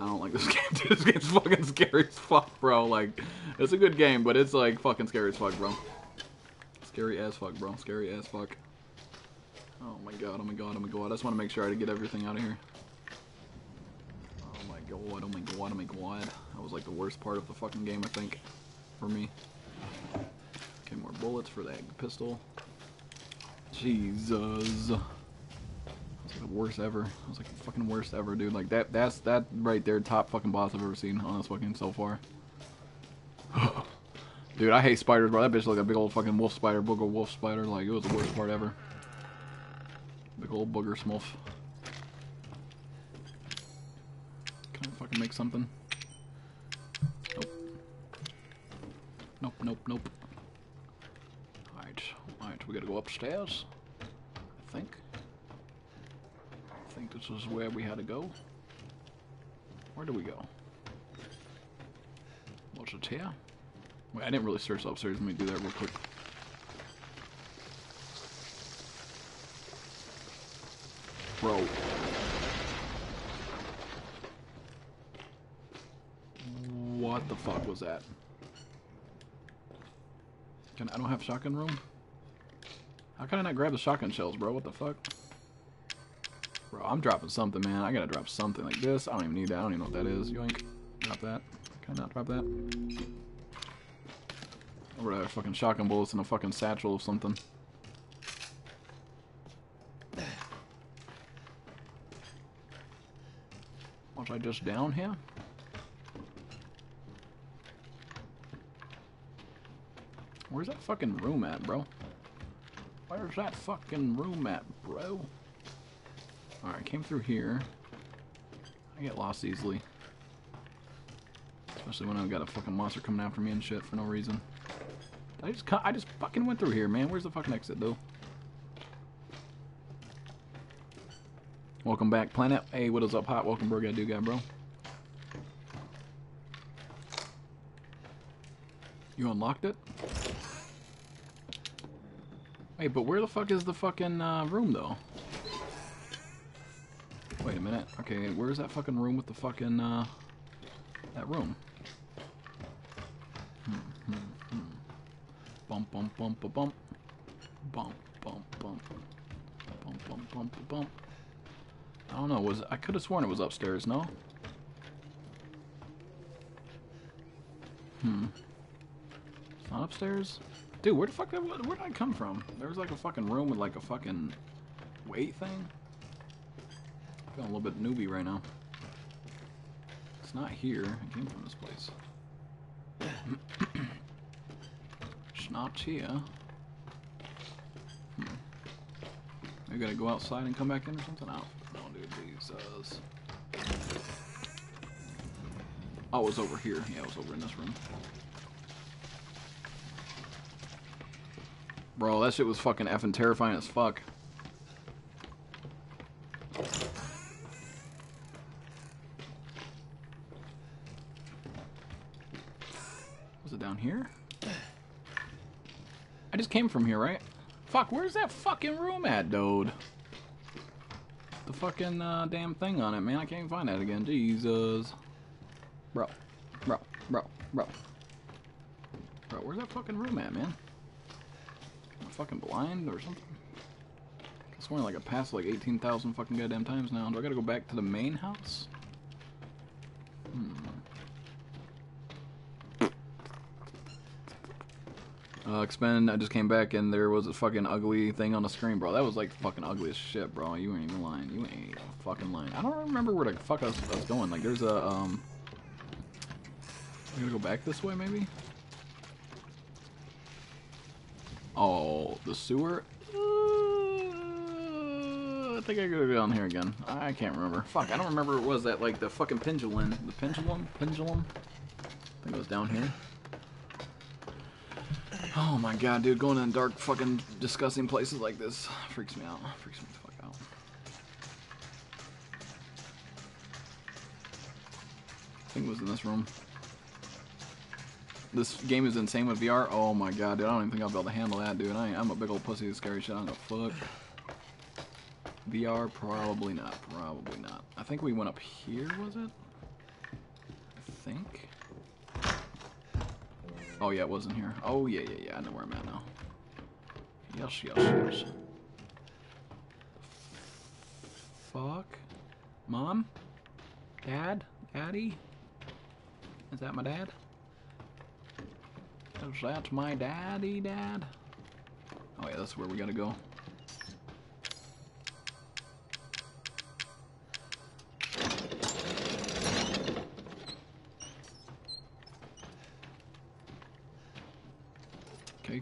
I don't like this game, dude. This game's fucking scary as fuck, bro. Like, it's a good game, but it's like fucking scary as fuck, bro. Scary as fuck, bro. Scary as fuck. Oh my god, oh my god, oh my god. I just want to make sure I get everything out of here. Oh my god, oh my god, oh my god. That was like the worst part of the fucking game, I think. For me. Okay, more bullets for that pistol. Jesus. That was like the worst ever. That was like the fucking worst ever, dude. Like that that's that right there, top fucking boss I've ever seen on this fucking so far. dude, I hate spiders, bro. That bitch like a big old fucking wolf spider, booger wolf spider. Like it was the worst part ever. Big old booger smurf. Can I fucking make something? Nope. Nope, nope, nope. Alright, alright, we gotta go upstairs. I think. I think this was where we had to go. Where do we go? What's it here? Wait, I didn't really search upstairs. Let me do that real quick. Bro. What the fuck was that? Can I don't have shotgun room? How can I not grab the shotgun shells, bro? What the fuck? I'm dropping something, man. I gotta drop something like this. I don't even need that. I don't even know what that is. Yoink. Drop that. Can I not drop that? Over there, fucking shotgun bullets in a fucking satchel of something. Was I just down here? Where's that fucking room at, bro? Where's that fucking room at, bro? Alright, came through here. I get lost easily. Especially when I've got a fucking monster coming after me and shit for no reason. I just I just fucking went through here, man. Where's the fucking exit, though? Welcome back, Planet. Hey, what is up, Hot? Welcome. Got do guy, bro. You unlocked it? Wait, but where the fuck is the fucking uh, room, though? A minute. Okay, where's that fucking room with the fucking, uh, that room? Hmm, hmm, hmm. Bump, bump, bump, bump, bump. Bump, bump, bump. Bump, bump, bump, bump. I don't know, was I could have sworn it was upstairs, no? Hmm. It's not upstairs? Dude, where the fuck where did I come from? There was like a fucking room with like a fucking weight thing? I'm feeling a little bit newbie right now. It's not here. I came from this place. it's not here. Hmm. I gotta go outside and come back in or something? I know, dude. Jesus. Oh, it was over here. Yeah, it was over in this room. Bro, that shit was fucking effing terrifying as fuck. Was it down here? I just came from here, right? Fuck, where's that fucking room at, dude? The fucking uh, damn thing on it, man. I can't find that again. Jesus. Bro. Bro. Bro. Bro. Bro, where's that fucking room at, man? Am I fucking blind or something? I swear like I passed like 18,000 fucking goddamn times now. Do I gotta go back to the main house? Hmm. Uh. I just came back and there was a fucking ugly thing on the screen, bro. That was like fucking ugly as shit, bro. You ain't even lying. You ain't fucking lying. I don't remember where the fuck I was, I was going. Like, there's a um. I'm gonna go back this way, maybe. Oh, the sewer. Uh, I think I gotta go down here again. I can't remember. Fuck, I don't remember. What was that like the fucking pendulum? The pendulum? Pendulum? I think it was down here. Oh my god, dude, going in dark fucking disgusting places like this freaks me out. Freaks me the fuck out. I think it was in this room. This game is insane with VR. Oh my god, dude, I don't even think I'll be able to handle that, dude. I, am a big old pussy, scary shit. I don't fuck. VR, probably not. Probably not. I think we went up here, was it? I think. Oh, yeah, it wasn't here. Oh, yeah, yeah, yeah. I know where I'm at now. Yes, yes, yes. Fuck. Mom? Dad? Daddy? Is that my dad? Is that my daddy, dad? Oh yeah, that's where we gotta go.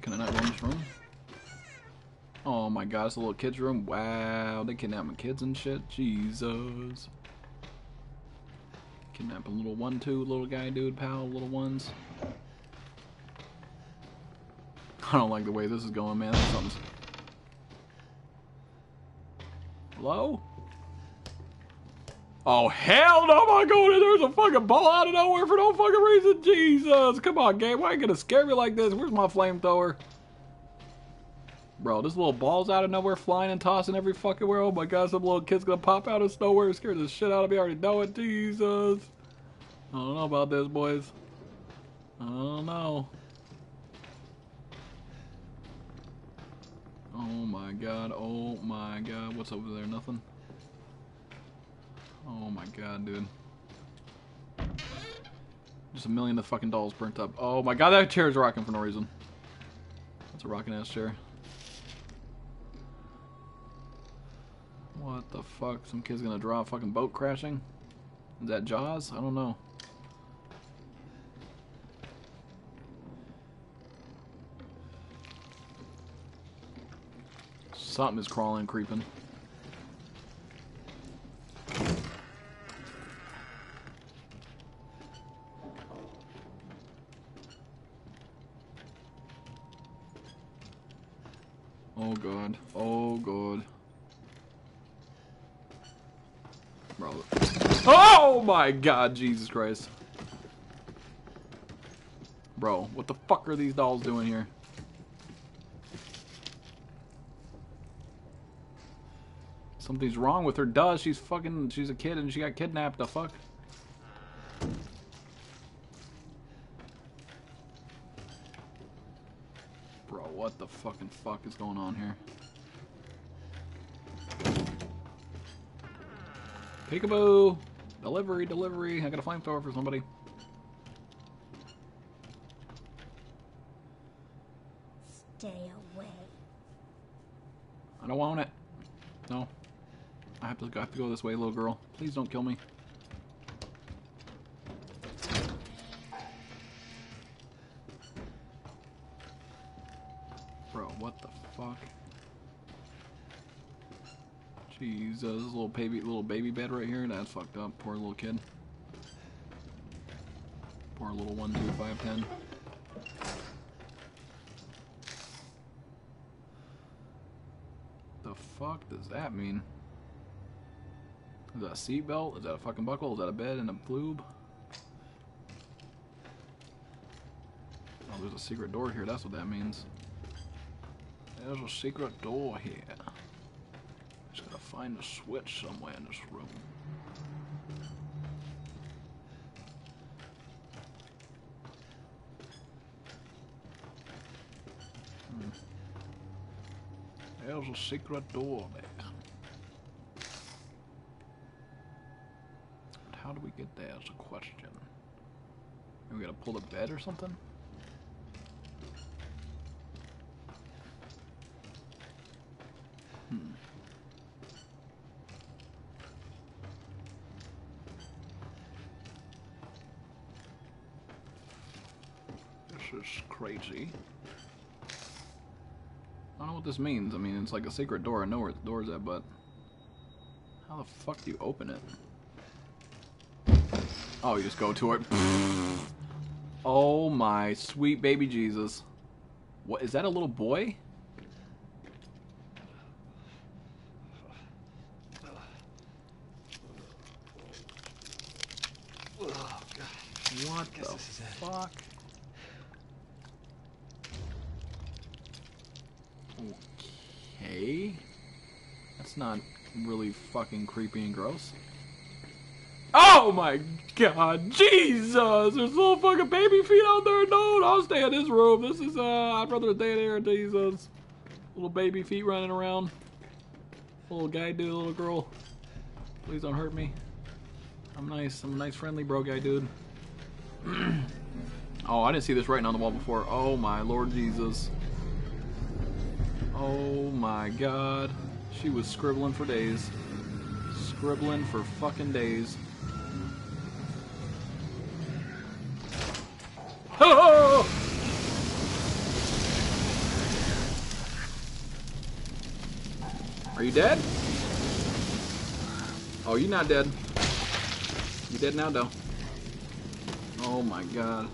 Can I not in this room? Oh my god, it's a little kid's room. Wow, they kidnapping my kids and shit. Jesus. Kidnapping little one, two, little guy, dude, pal, little ones. I don't like the way this is going, man. Something's... Hello? Oh, hell no, going in? There's a fucking ball out of nowhere for no fucking reason. Jesus. Come on, game. Why are you going to scare me like this? Where's my flamethrower? Bro, this little ball's out of nowhere flying and tossing every fucking where. Oh my god, some little kid's gonna pop out of nowhere and scare the shit out of me. I already know it. Jesus. I don't know about this, boys. I don't know. Oh my god, oh my god. What's over there? Nothing? Oh my god, dude. Just a million of fucking dolls burnt up. Oh my god, that chair is rocking for no reason. That's a rocking ass chair. What the fuck? Some kid's gonna draw a fucking boat crashing? Is that Jaws? I don't know. Something is crawling, creeping. Oh god. Oh god. Bro. Oh my god, Jesus Christ. Bro, what the fuck are these dolls doing here? Something's wrong with her. Duh, she's fucking, she's a kid and she got kidnapped. The fuck? Bro, what the fucking fuck is going on here? Peekaboo! Delivery, delivery. I got a flamethrower for somebody. Stay away. I don't want it. No. I have to, I have to go this way, little girl. Please don't kill me. Bro, what the fuck? Jesus, this little baby, little baby bed right here. That's fucked up. Poor little kid. Poor little one, two, five, ten. The fuck does that mean? Is that a seatbelt? Is that a fucking buckle? Is that a bed and a flube? Oh, there's a secret door here. That's what that means. There's a secret door here. Gotta find a switch somewhere in this room. Hmm. There's a secret door there. But how do we get there is a question. Are we gonna pull the bed or something? Hmm. This is crazy. I don't know what this means. I mean, it's like a secret door. I know where the door's at, but how the fuck do you open it? Oh, you just go to it. oh my sweet baby Jesus. What is that a little boy? Oh, God. What the this is it. fuck? Okay. That's not really fucking creepy and gross. Oh my god, Jesus! There's little fucking baby feet out there. No, I'll stay in this room. This is, uh, I'd rather stay there, Jesus. Little baby feet running around. Little guy dude, little girl. Please don't hurt me. I'm nice. I'm a nice, friendly bro guy dude. oh, I didn't see this writing on the wall before. Oh my Lord Jesus. Oh my God. She was scribbling for days. Scribbling for fucking days. Oh! Are you dead? Oh, you're not dead. You dead now, though. Oh my god.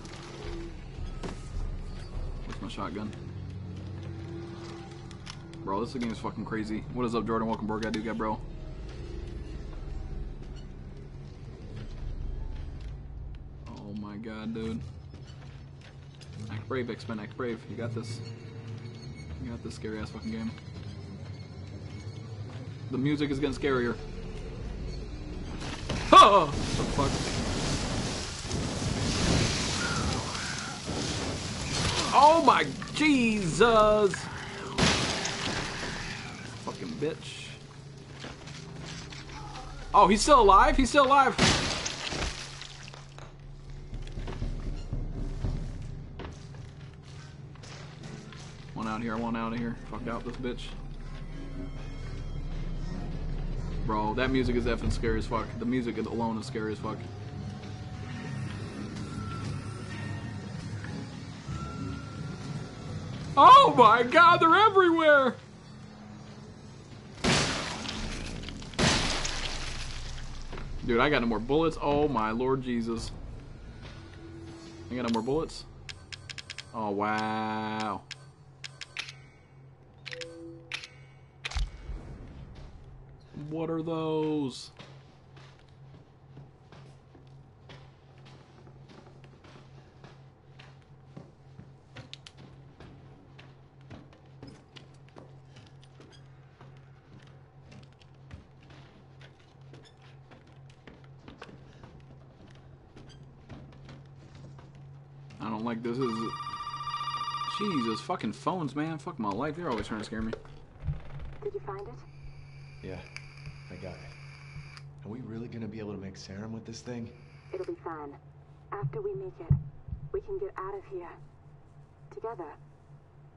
Where's my shotgun? Bro, this game is fucking crazy. What is up, Jordan? Welcome, Borg. I do get, bro. Oh my god, dude. Act brave, Expen, act brave. You got this. You got this scary ass fucking game. The music is getting scarier. Oh! What the fuck? Oh my Jesus! Bitch. Oh, he's still alive? He's still alive. One out here, one out of here. Fuck out this bitch. Bro, that music is effing scary as fuck. The music alone is scary as fuck. Oh my god, they're everywhere! Dude, I got no more bullets. Oh my lord Jesus. I got no more bullets. Oh wow. What are those? This. This is Jesus fucking phones, man. Fuck my life. They're always trying to scare me. Did you find it? Yeah, I got it. Are we really gonna be able to make serum with this thing? It'll be fine. After we make it, we can get out of here. Together.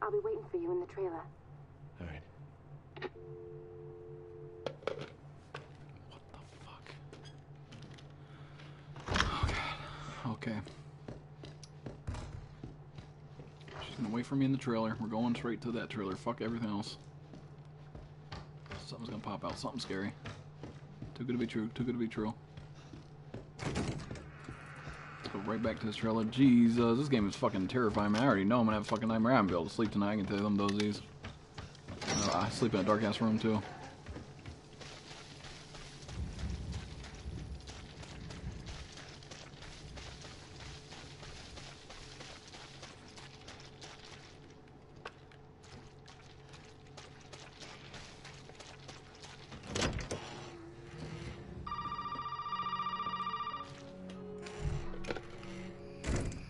I'll be waiting for you in the trailer. All right. What the fuck? Oh god. Okay. Wait for me in the trailer. We're going straight to that trailer. Fuck everything else. Something's gonna pop out. Something scary. Too good to be true. Too good to be true. Let's go right back to this trailer. Jesus, this game is fucking terrifying, man. I already know I'm gonna have a fucking nightmare. I'm gonna be able to sleep tonight. I can tell you them those these. Uh, I sleep in a dark ass room too.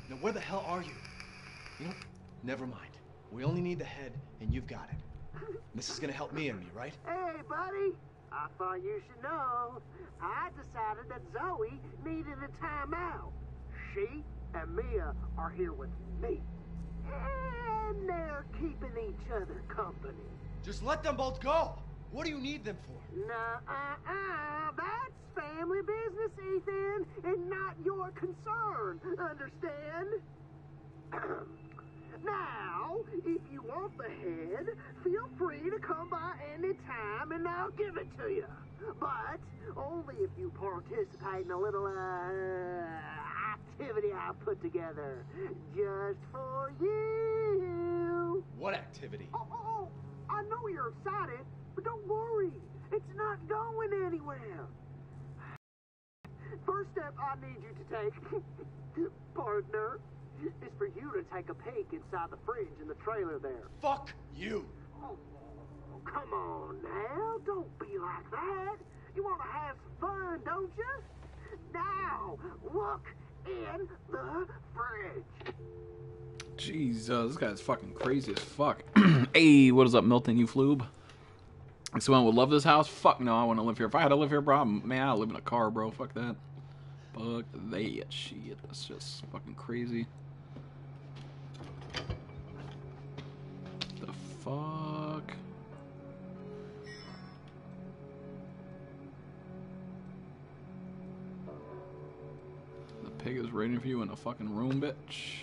Now where the hell are you? You know, never mind. We only need the head, and you've got it. This is gonna help me and me, right? Hey, buddy. I thought you should know. I decided that Zoe needed a timeout. She and Mia are here with me. And they're keeping each other company. Just let them both go. What do you need them for? Nuh-uh-uh. That's family business, Ethan, and not your concern. Understand? now, if you want the head, feel free to come by any time and I'll give it to you. But only if you participate in a little uh, activity I put together just for you. What activity? Oh, oh, oh, I know you're excited, but don't worry. It's not going anywhere. first step I need you to take, partner, is for you to take a peek inside the fridge in the trailer there. Fuck you! Oh, oh, come on now, don't be like that. You want to have some fun, don't you? Now, look in the fridge. Jesus, this guy's fucking crazy as fuck. hey, what is up, Milton? You floob? Someone would love this house? Fuck no, I want to live here. If I had to live here, bro, man, I'd live in a car, bro. Fuck that. Fuck that shit. That's just fucking crazy. The fuck? The pig is waiting for you in the fucking room, bitch.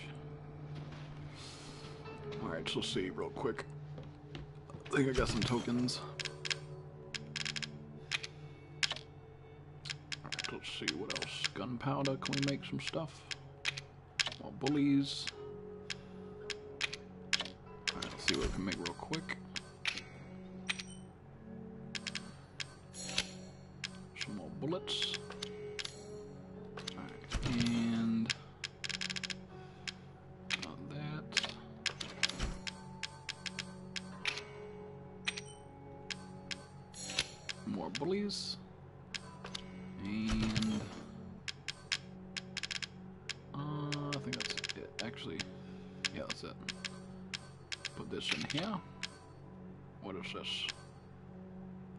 Alright, so see real quick. I think I got some tokens. Let's see what else. Gunpowder, can we make some stuff? More bullies. What we can make real quick. Some more bullets. Alright, and got that. More bullies. This in here. What is this?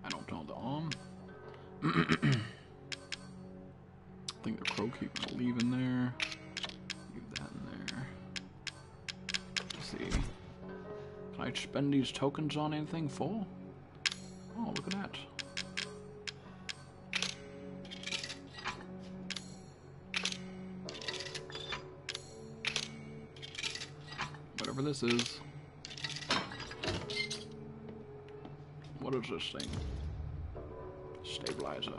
I don't know the arm. I think the crow keep gonna leave in there. Leave that in there. Let's see. Can I spend these tokens on anything for? Oh, look at that. Whatever this is. What is this thing? Stabilizer.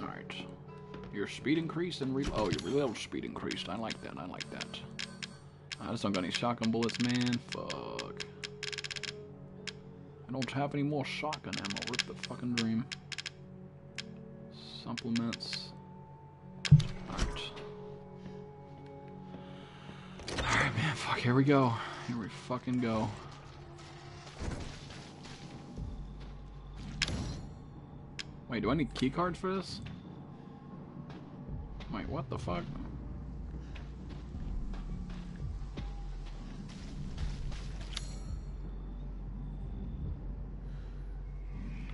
Alright. Your speed increased and re- oh, your reload speed increased. I like that. I like that. Uh, I just don't got any shotgun bullets, man. Fuck. I don't have any more shotgun ammo. Rip the fucking dream. Supplements. Here we go. Here we fucking go. Wait, do I need key cards for this? Wait, what the fuck?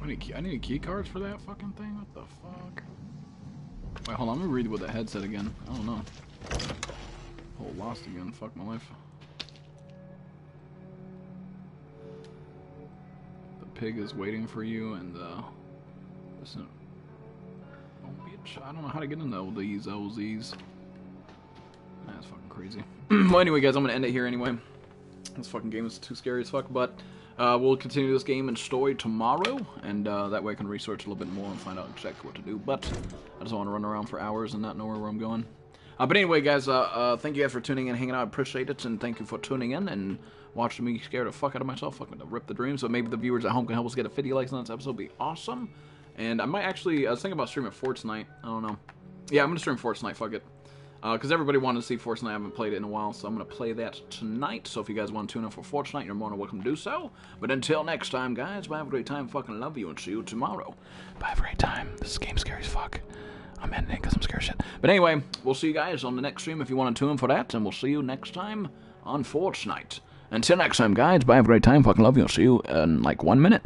I need key, I need key cards for that fucking thing? What the fuck? Wait, hold on, let me read with the headset again. I don't know. Oh, lost again. Fuck my life. Pig is waiting for you, and uh, listen. Bitch! I don't know how to get into all these LZs. That's fucking crazy. well, anyway, guys, I'm gonna end it here anyway. This fucking game is too scary as fuck, but uh, we'll continue this game in story tomorrow, and uh, that way I can research a little bit more and find out exactly what to do. But I just want to run around for hours and not know where I'm going. Uh, but anyway, guys, uh, uh, thank you guys for tuning in, and hanging out. I appreciate it, and thank you for tuning in and watching me scare the fuck out of myself, fucking to rip the dream. So maybe the viewers at home can help us get a 50 likes on this episode. Be awesome. And I might actually, I was thinking about streaming Fortnite. I don't know. Yeah, I'm gonna stream Fortnite. Fuck it. Uh, because everybody wanted to see Fortnite. I haven't played it in a while, so I'm going to play that tonight. So if you guys want to tune in for Fortnite, you're more than welcome to do so. But until next time, guys, bye, have a great time. Fucking love you, and see you tomorrow. Bye, have a great time. This game scary as fuck. I'm ending because I'm scared shit. But anyway, we'll see you guys on the next stream if you want to tune in for that, and we'll see you next time on Fortnite. Until next time, guys, bye, have a great time. Fucking love you, and see you in like one minute.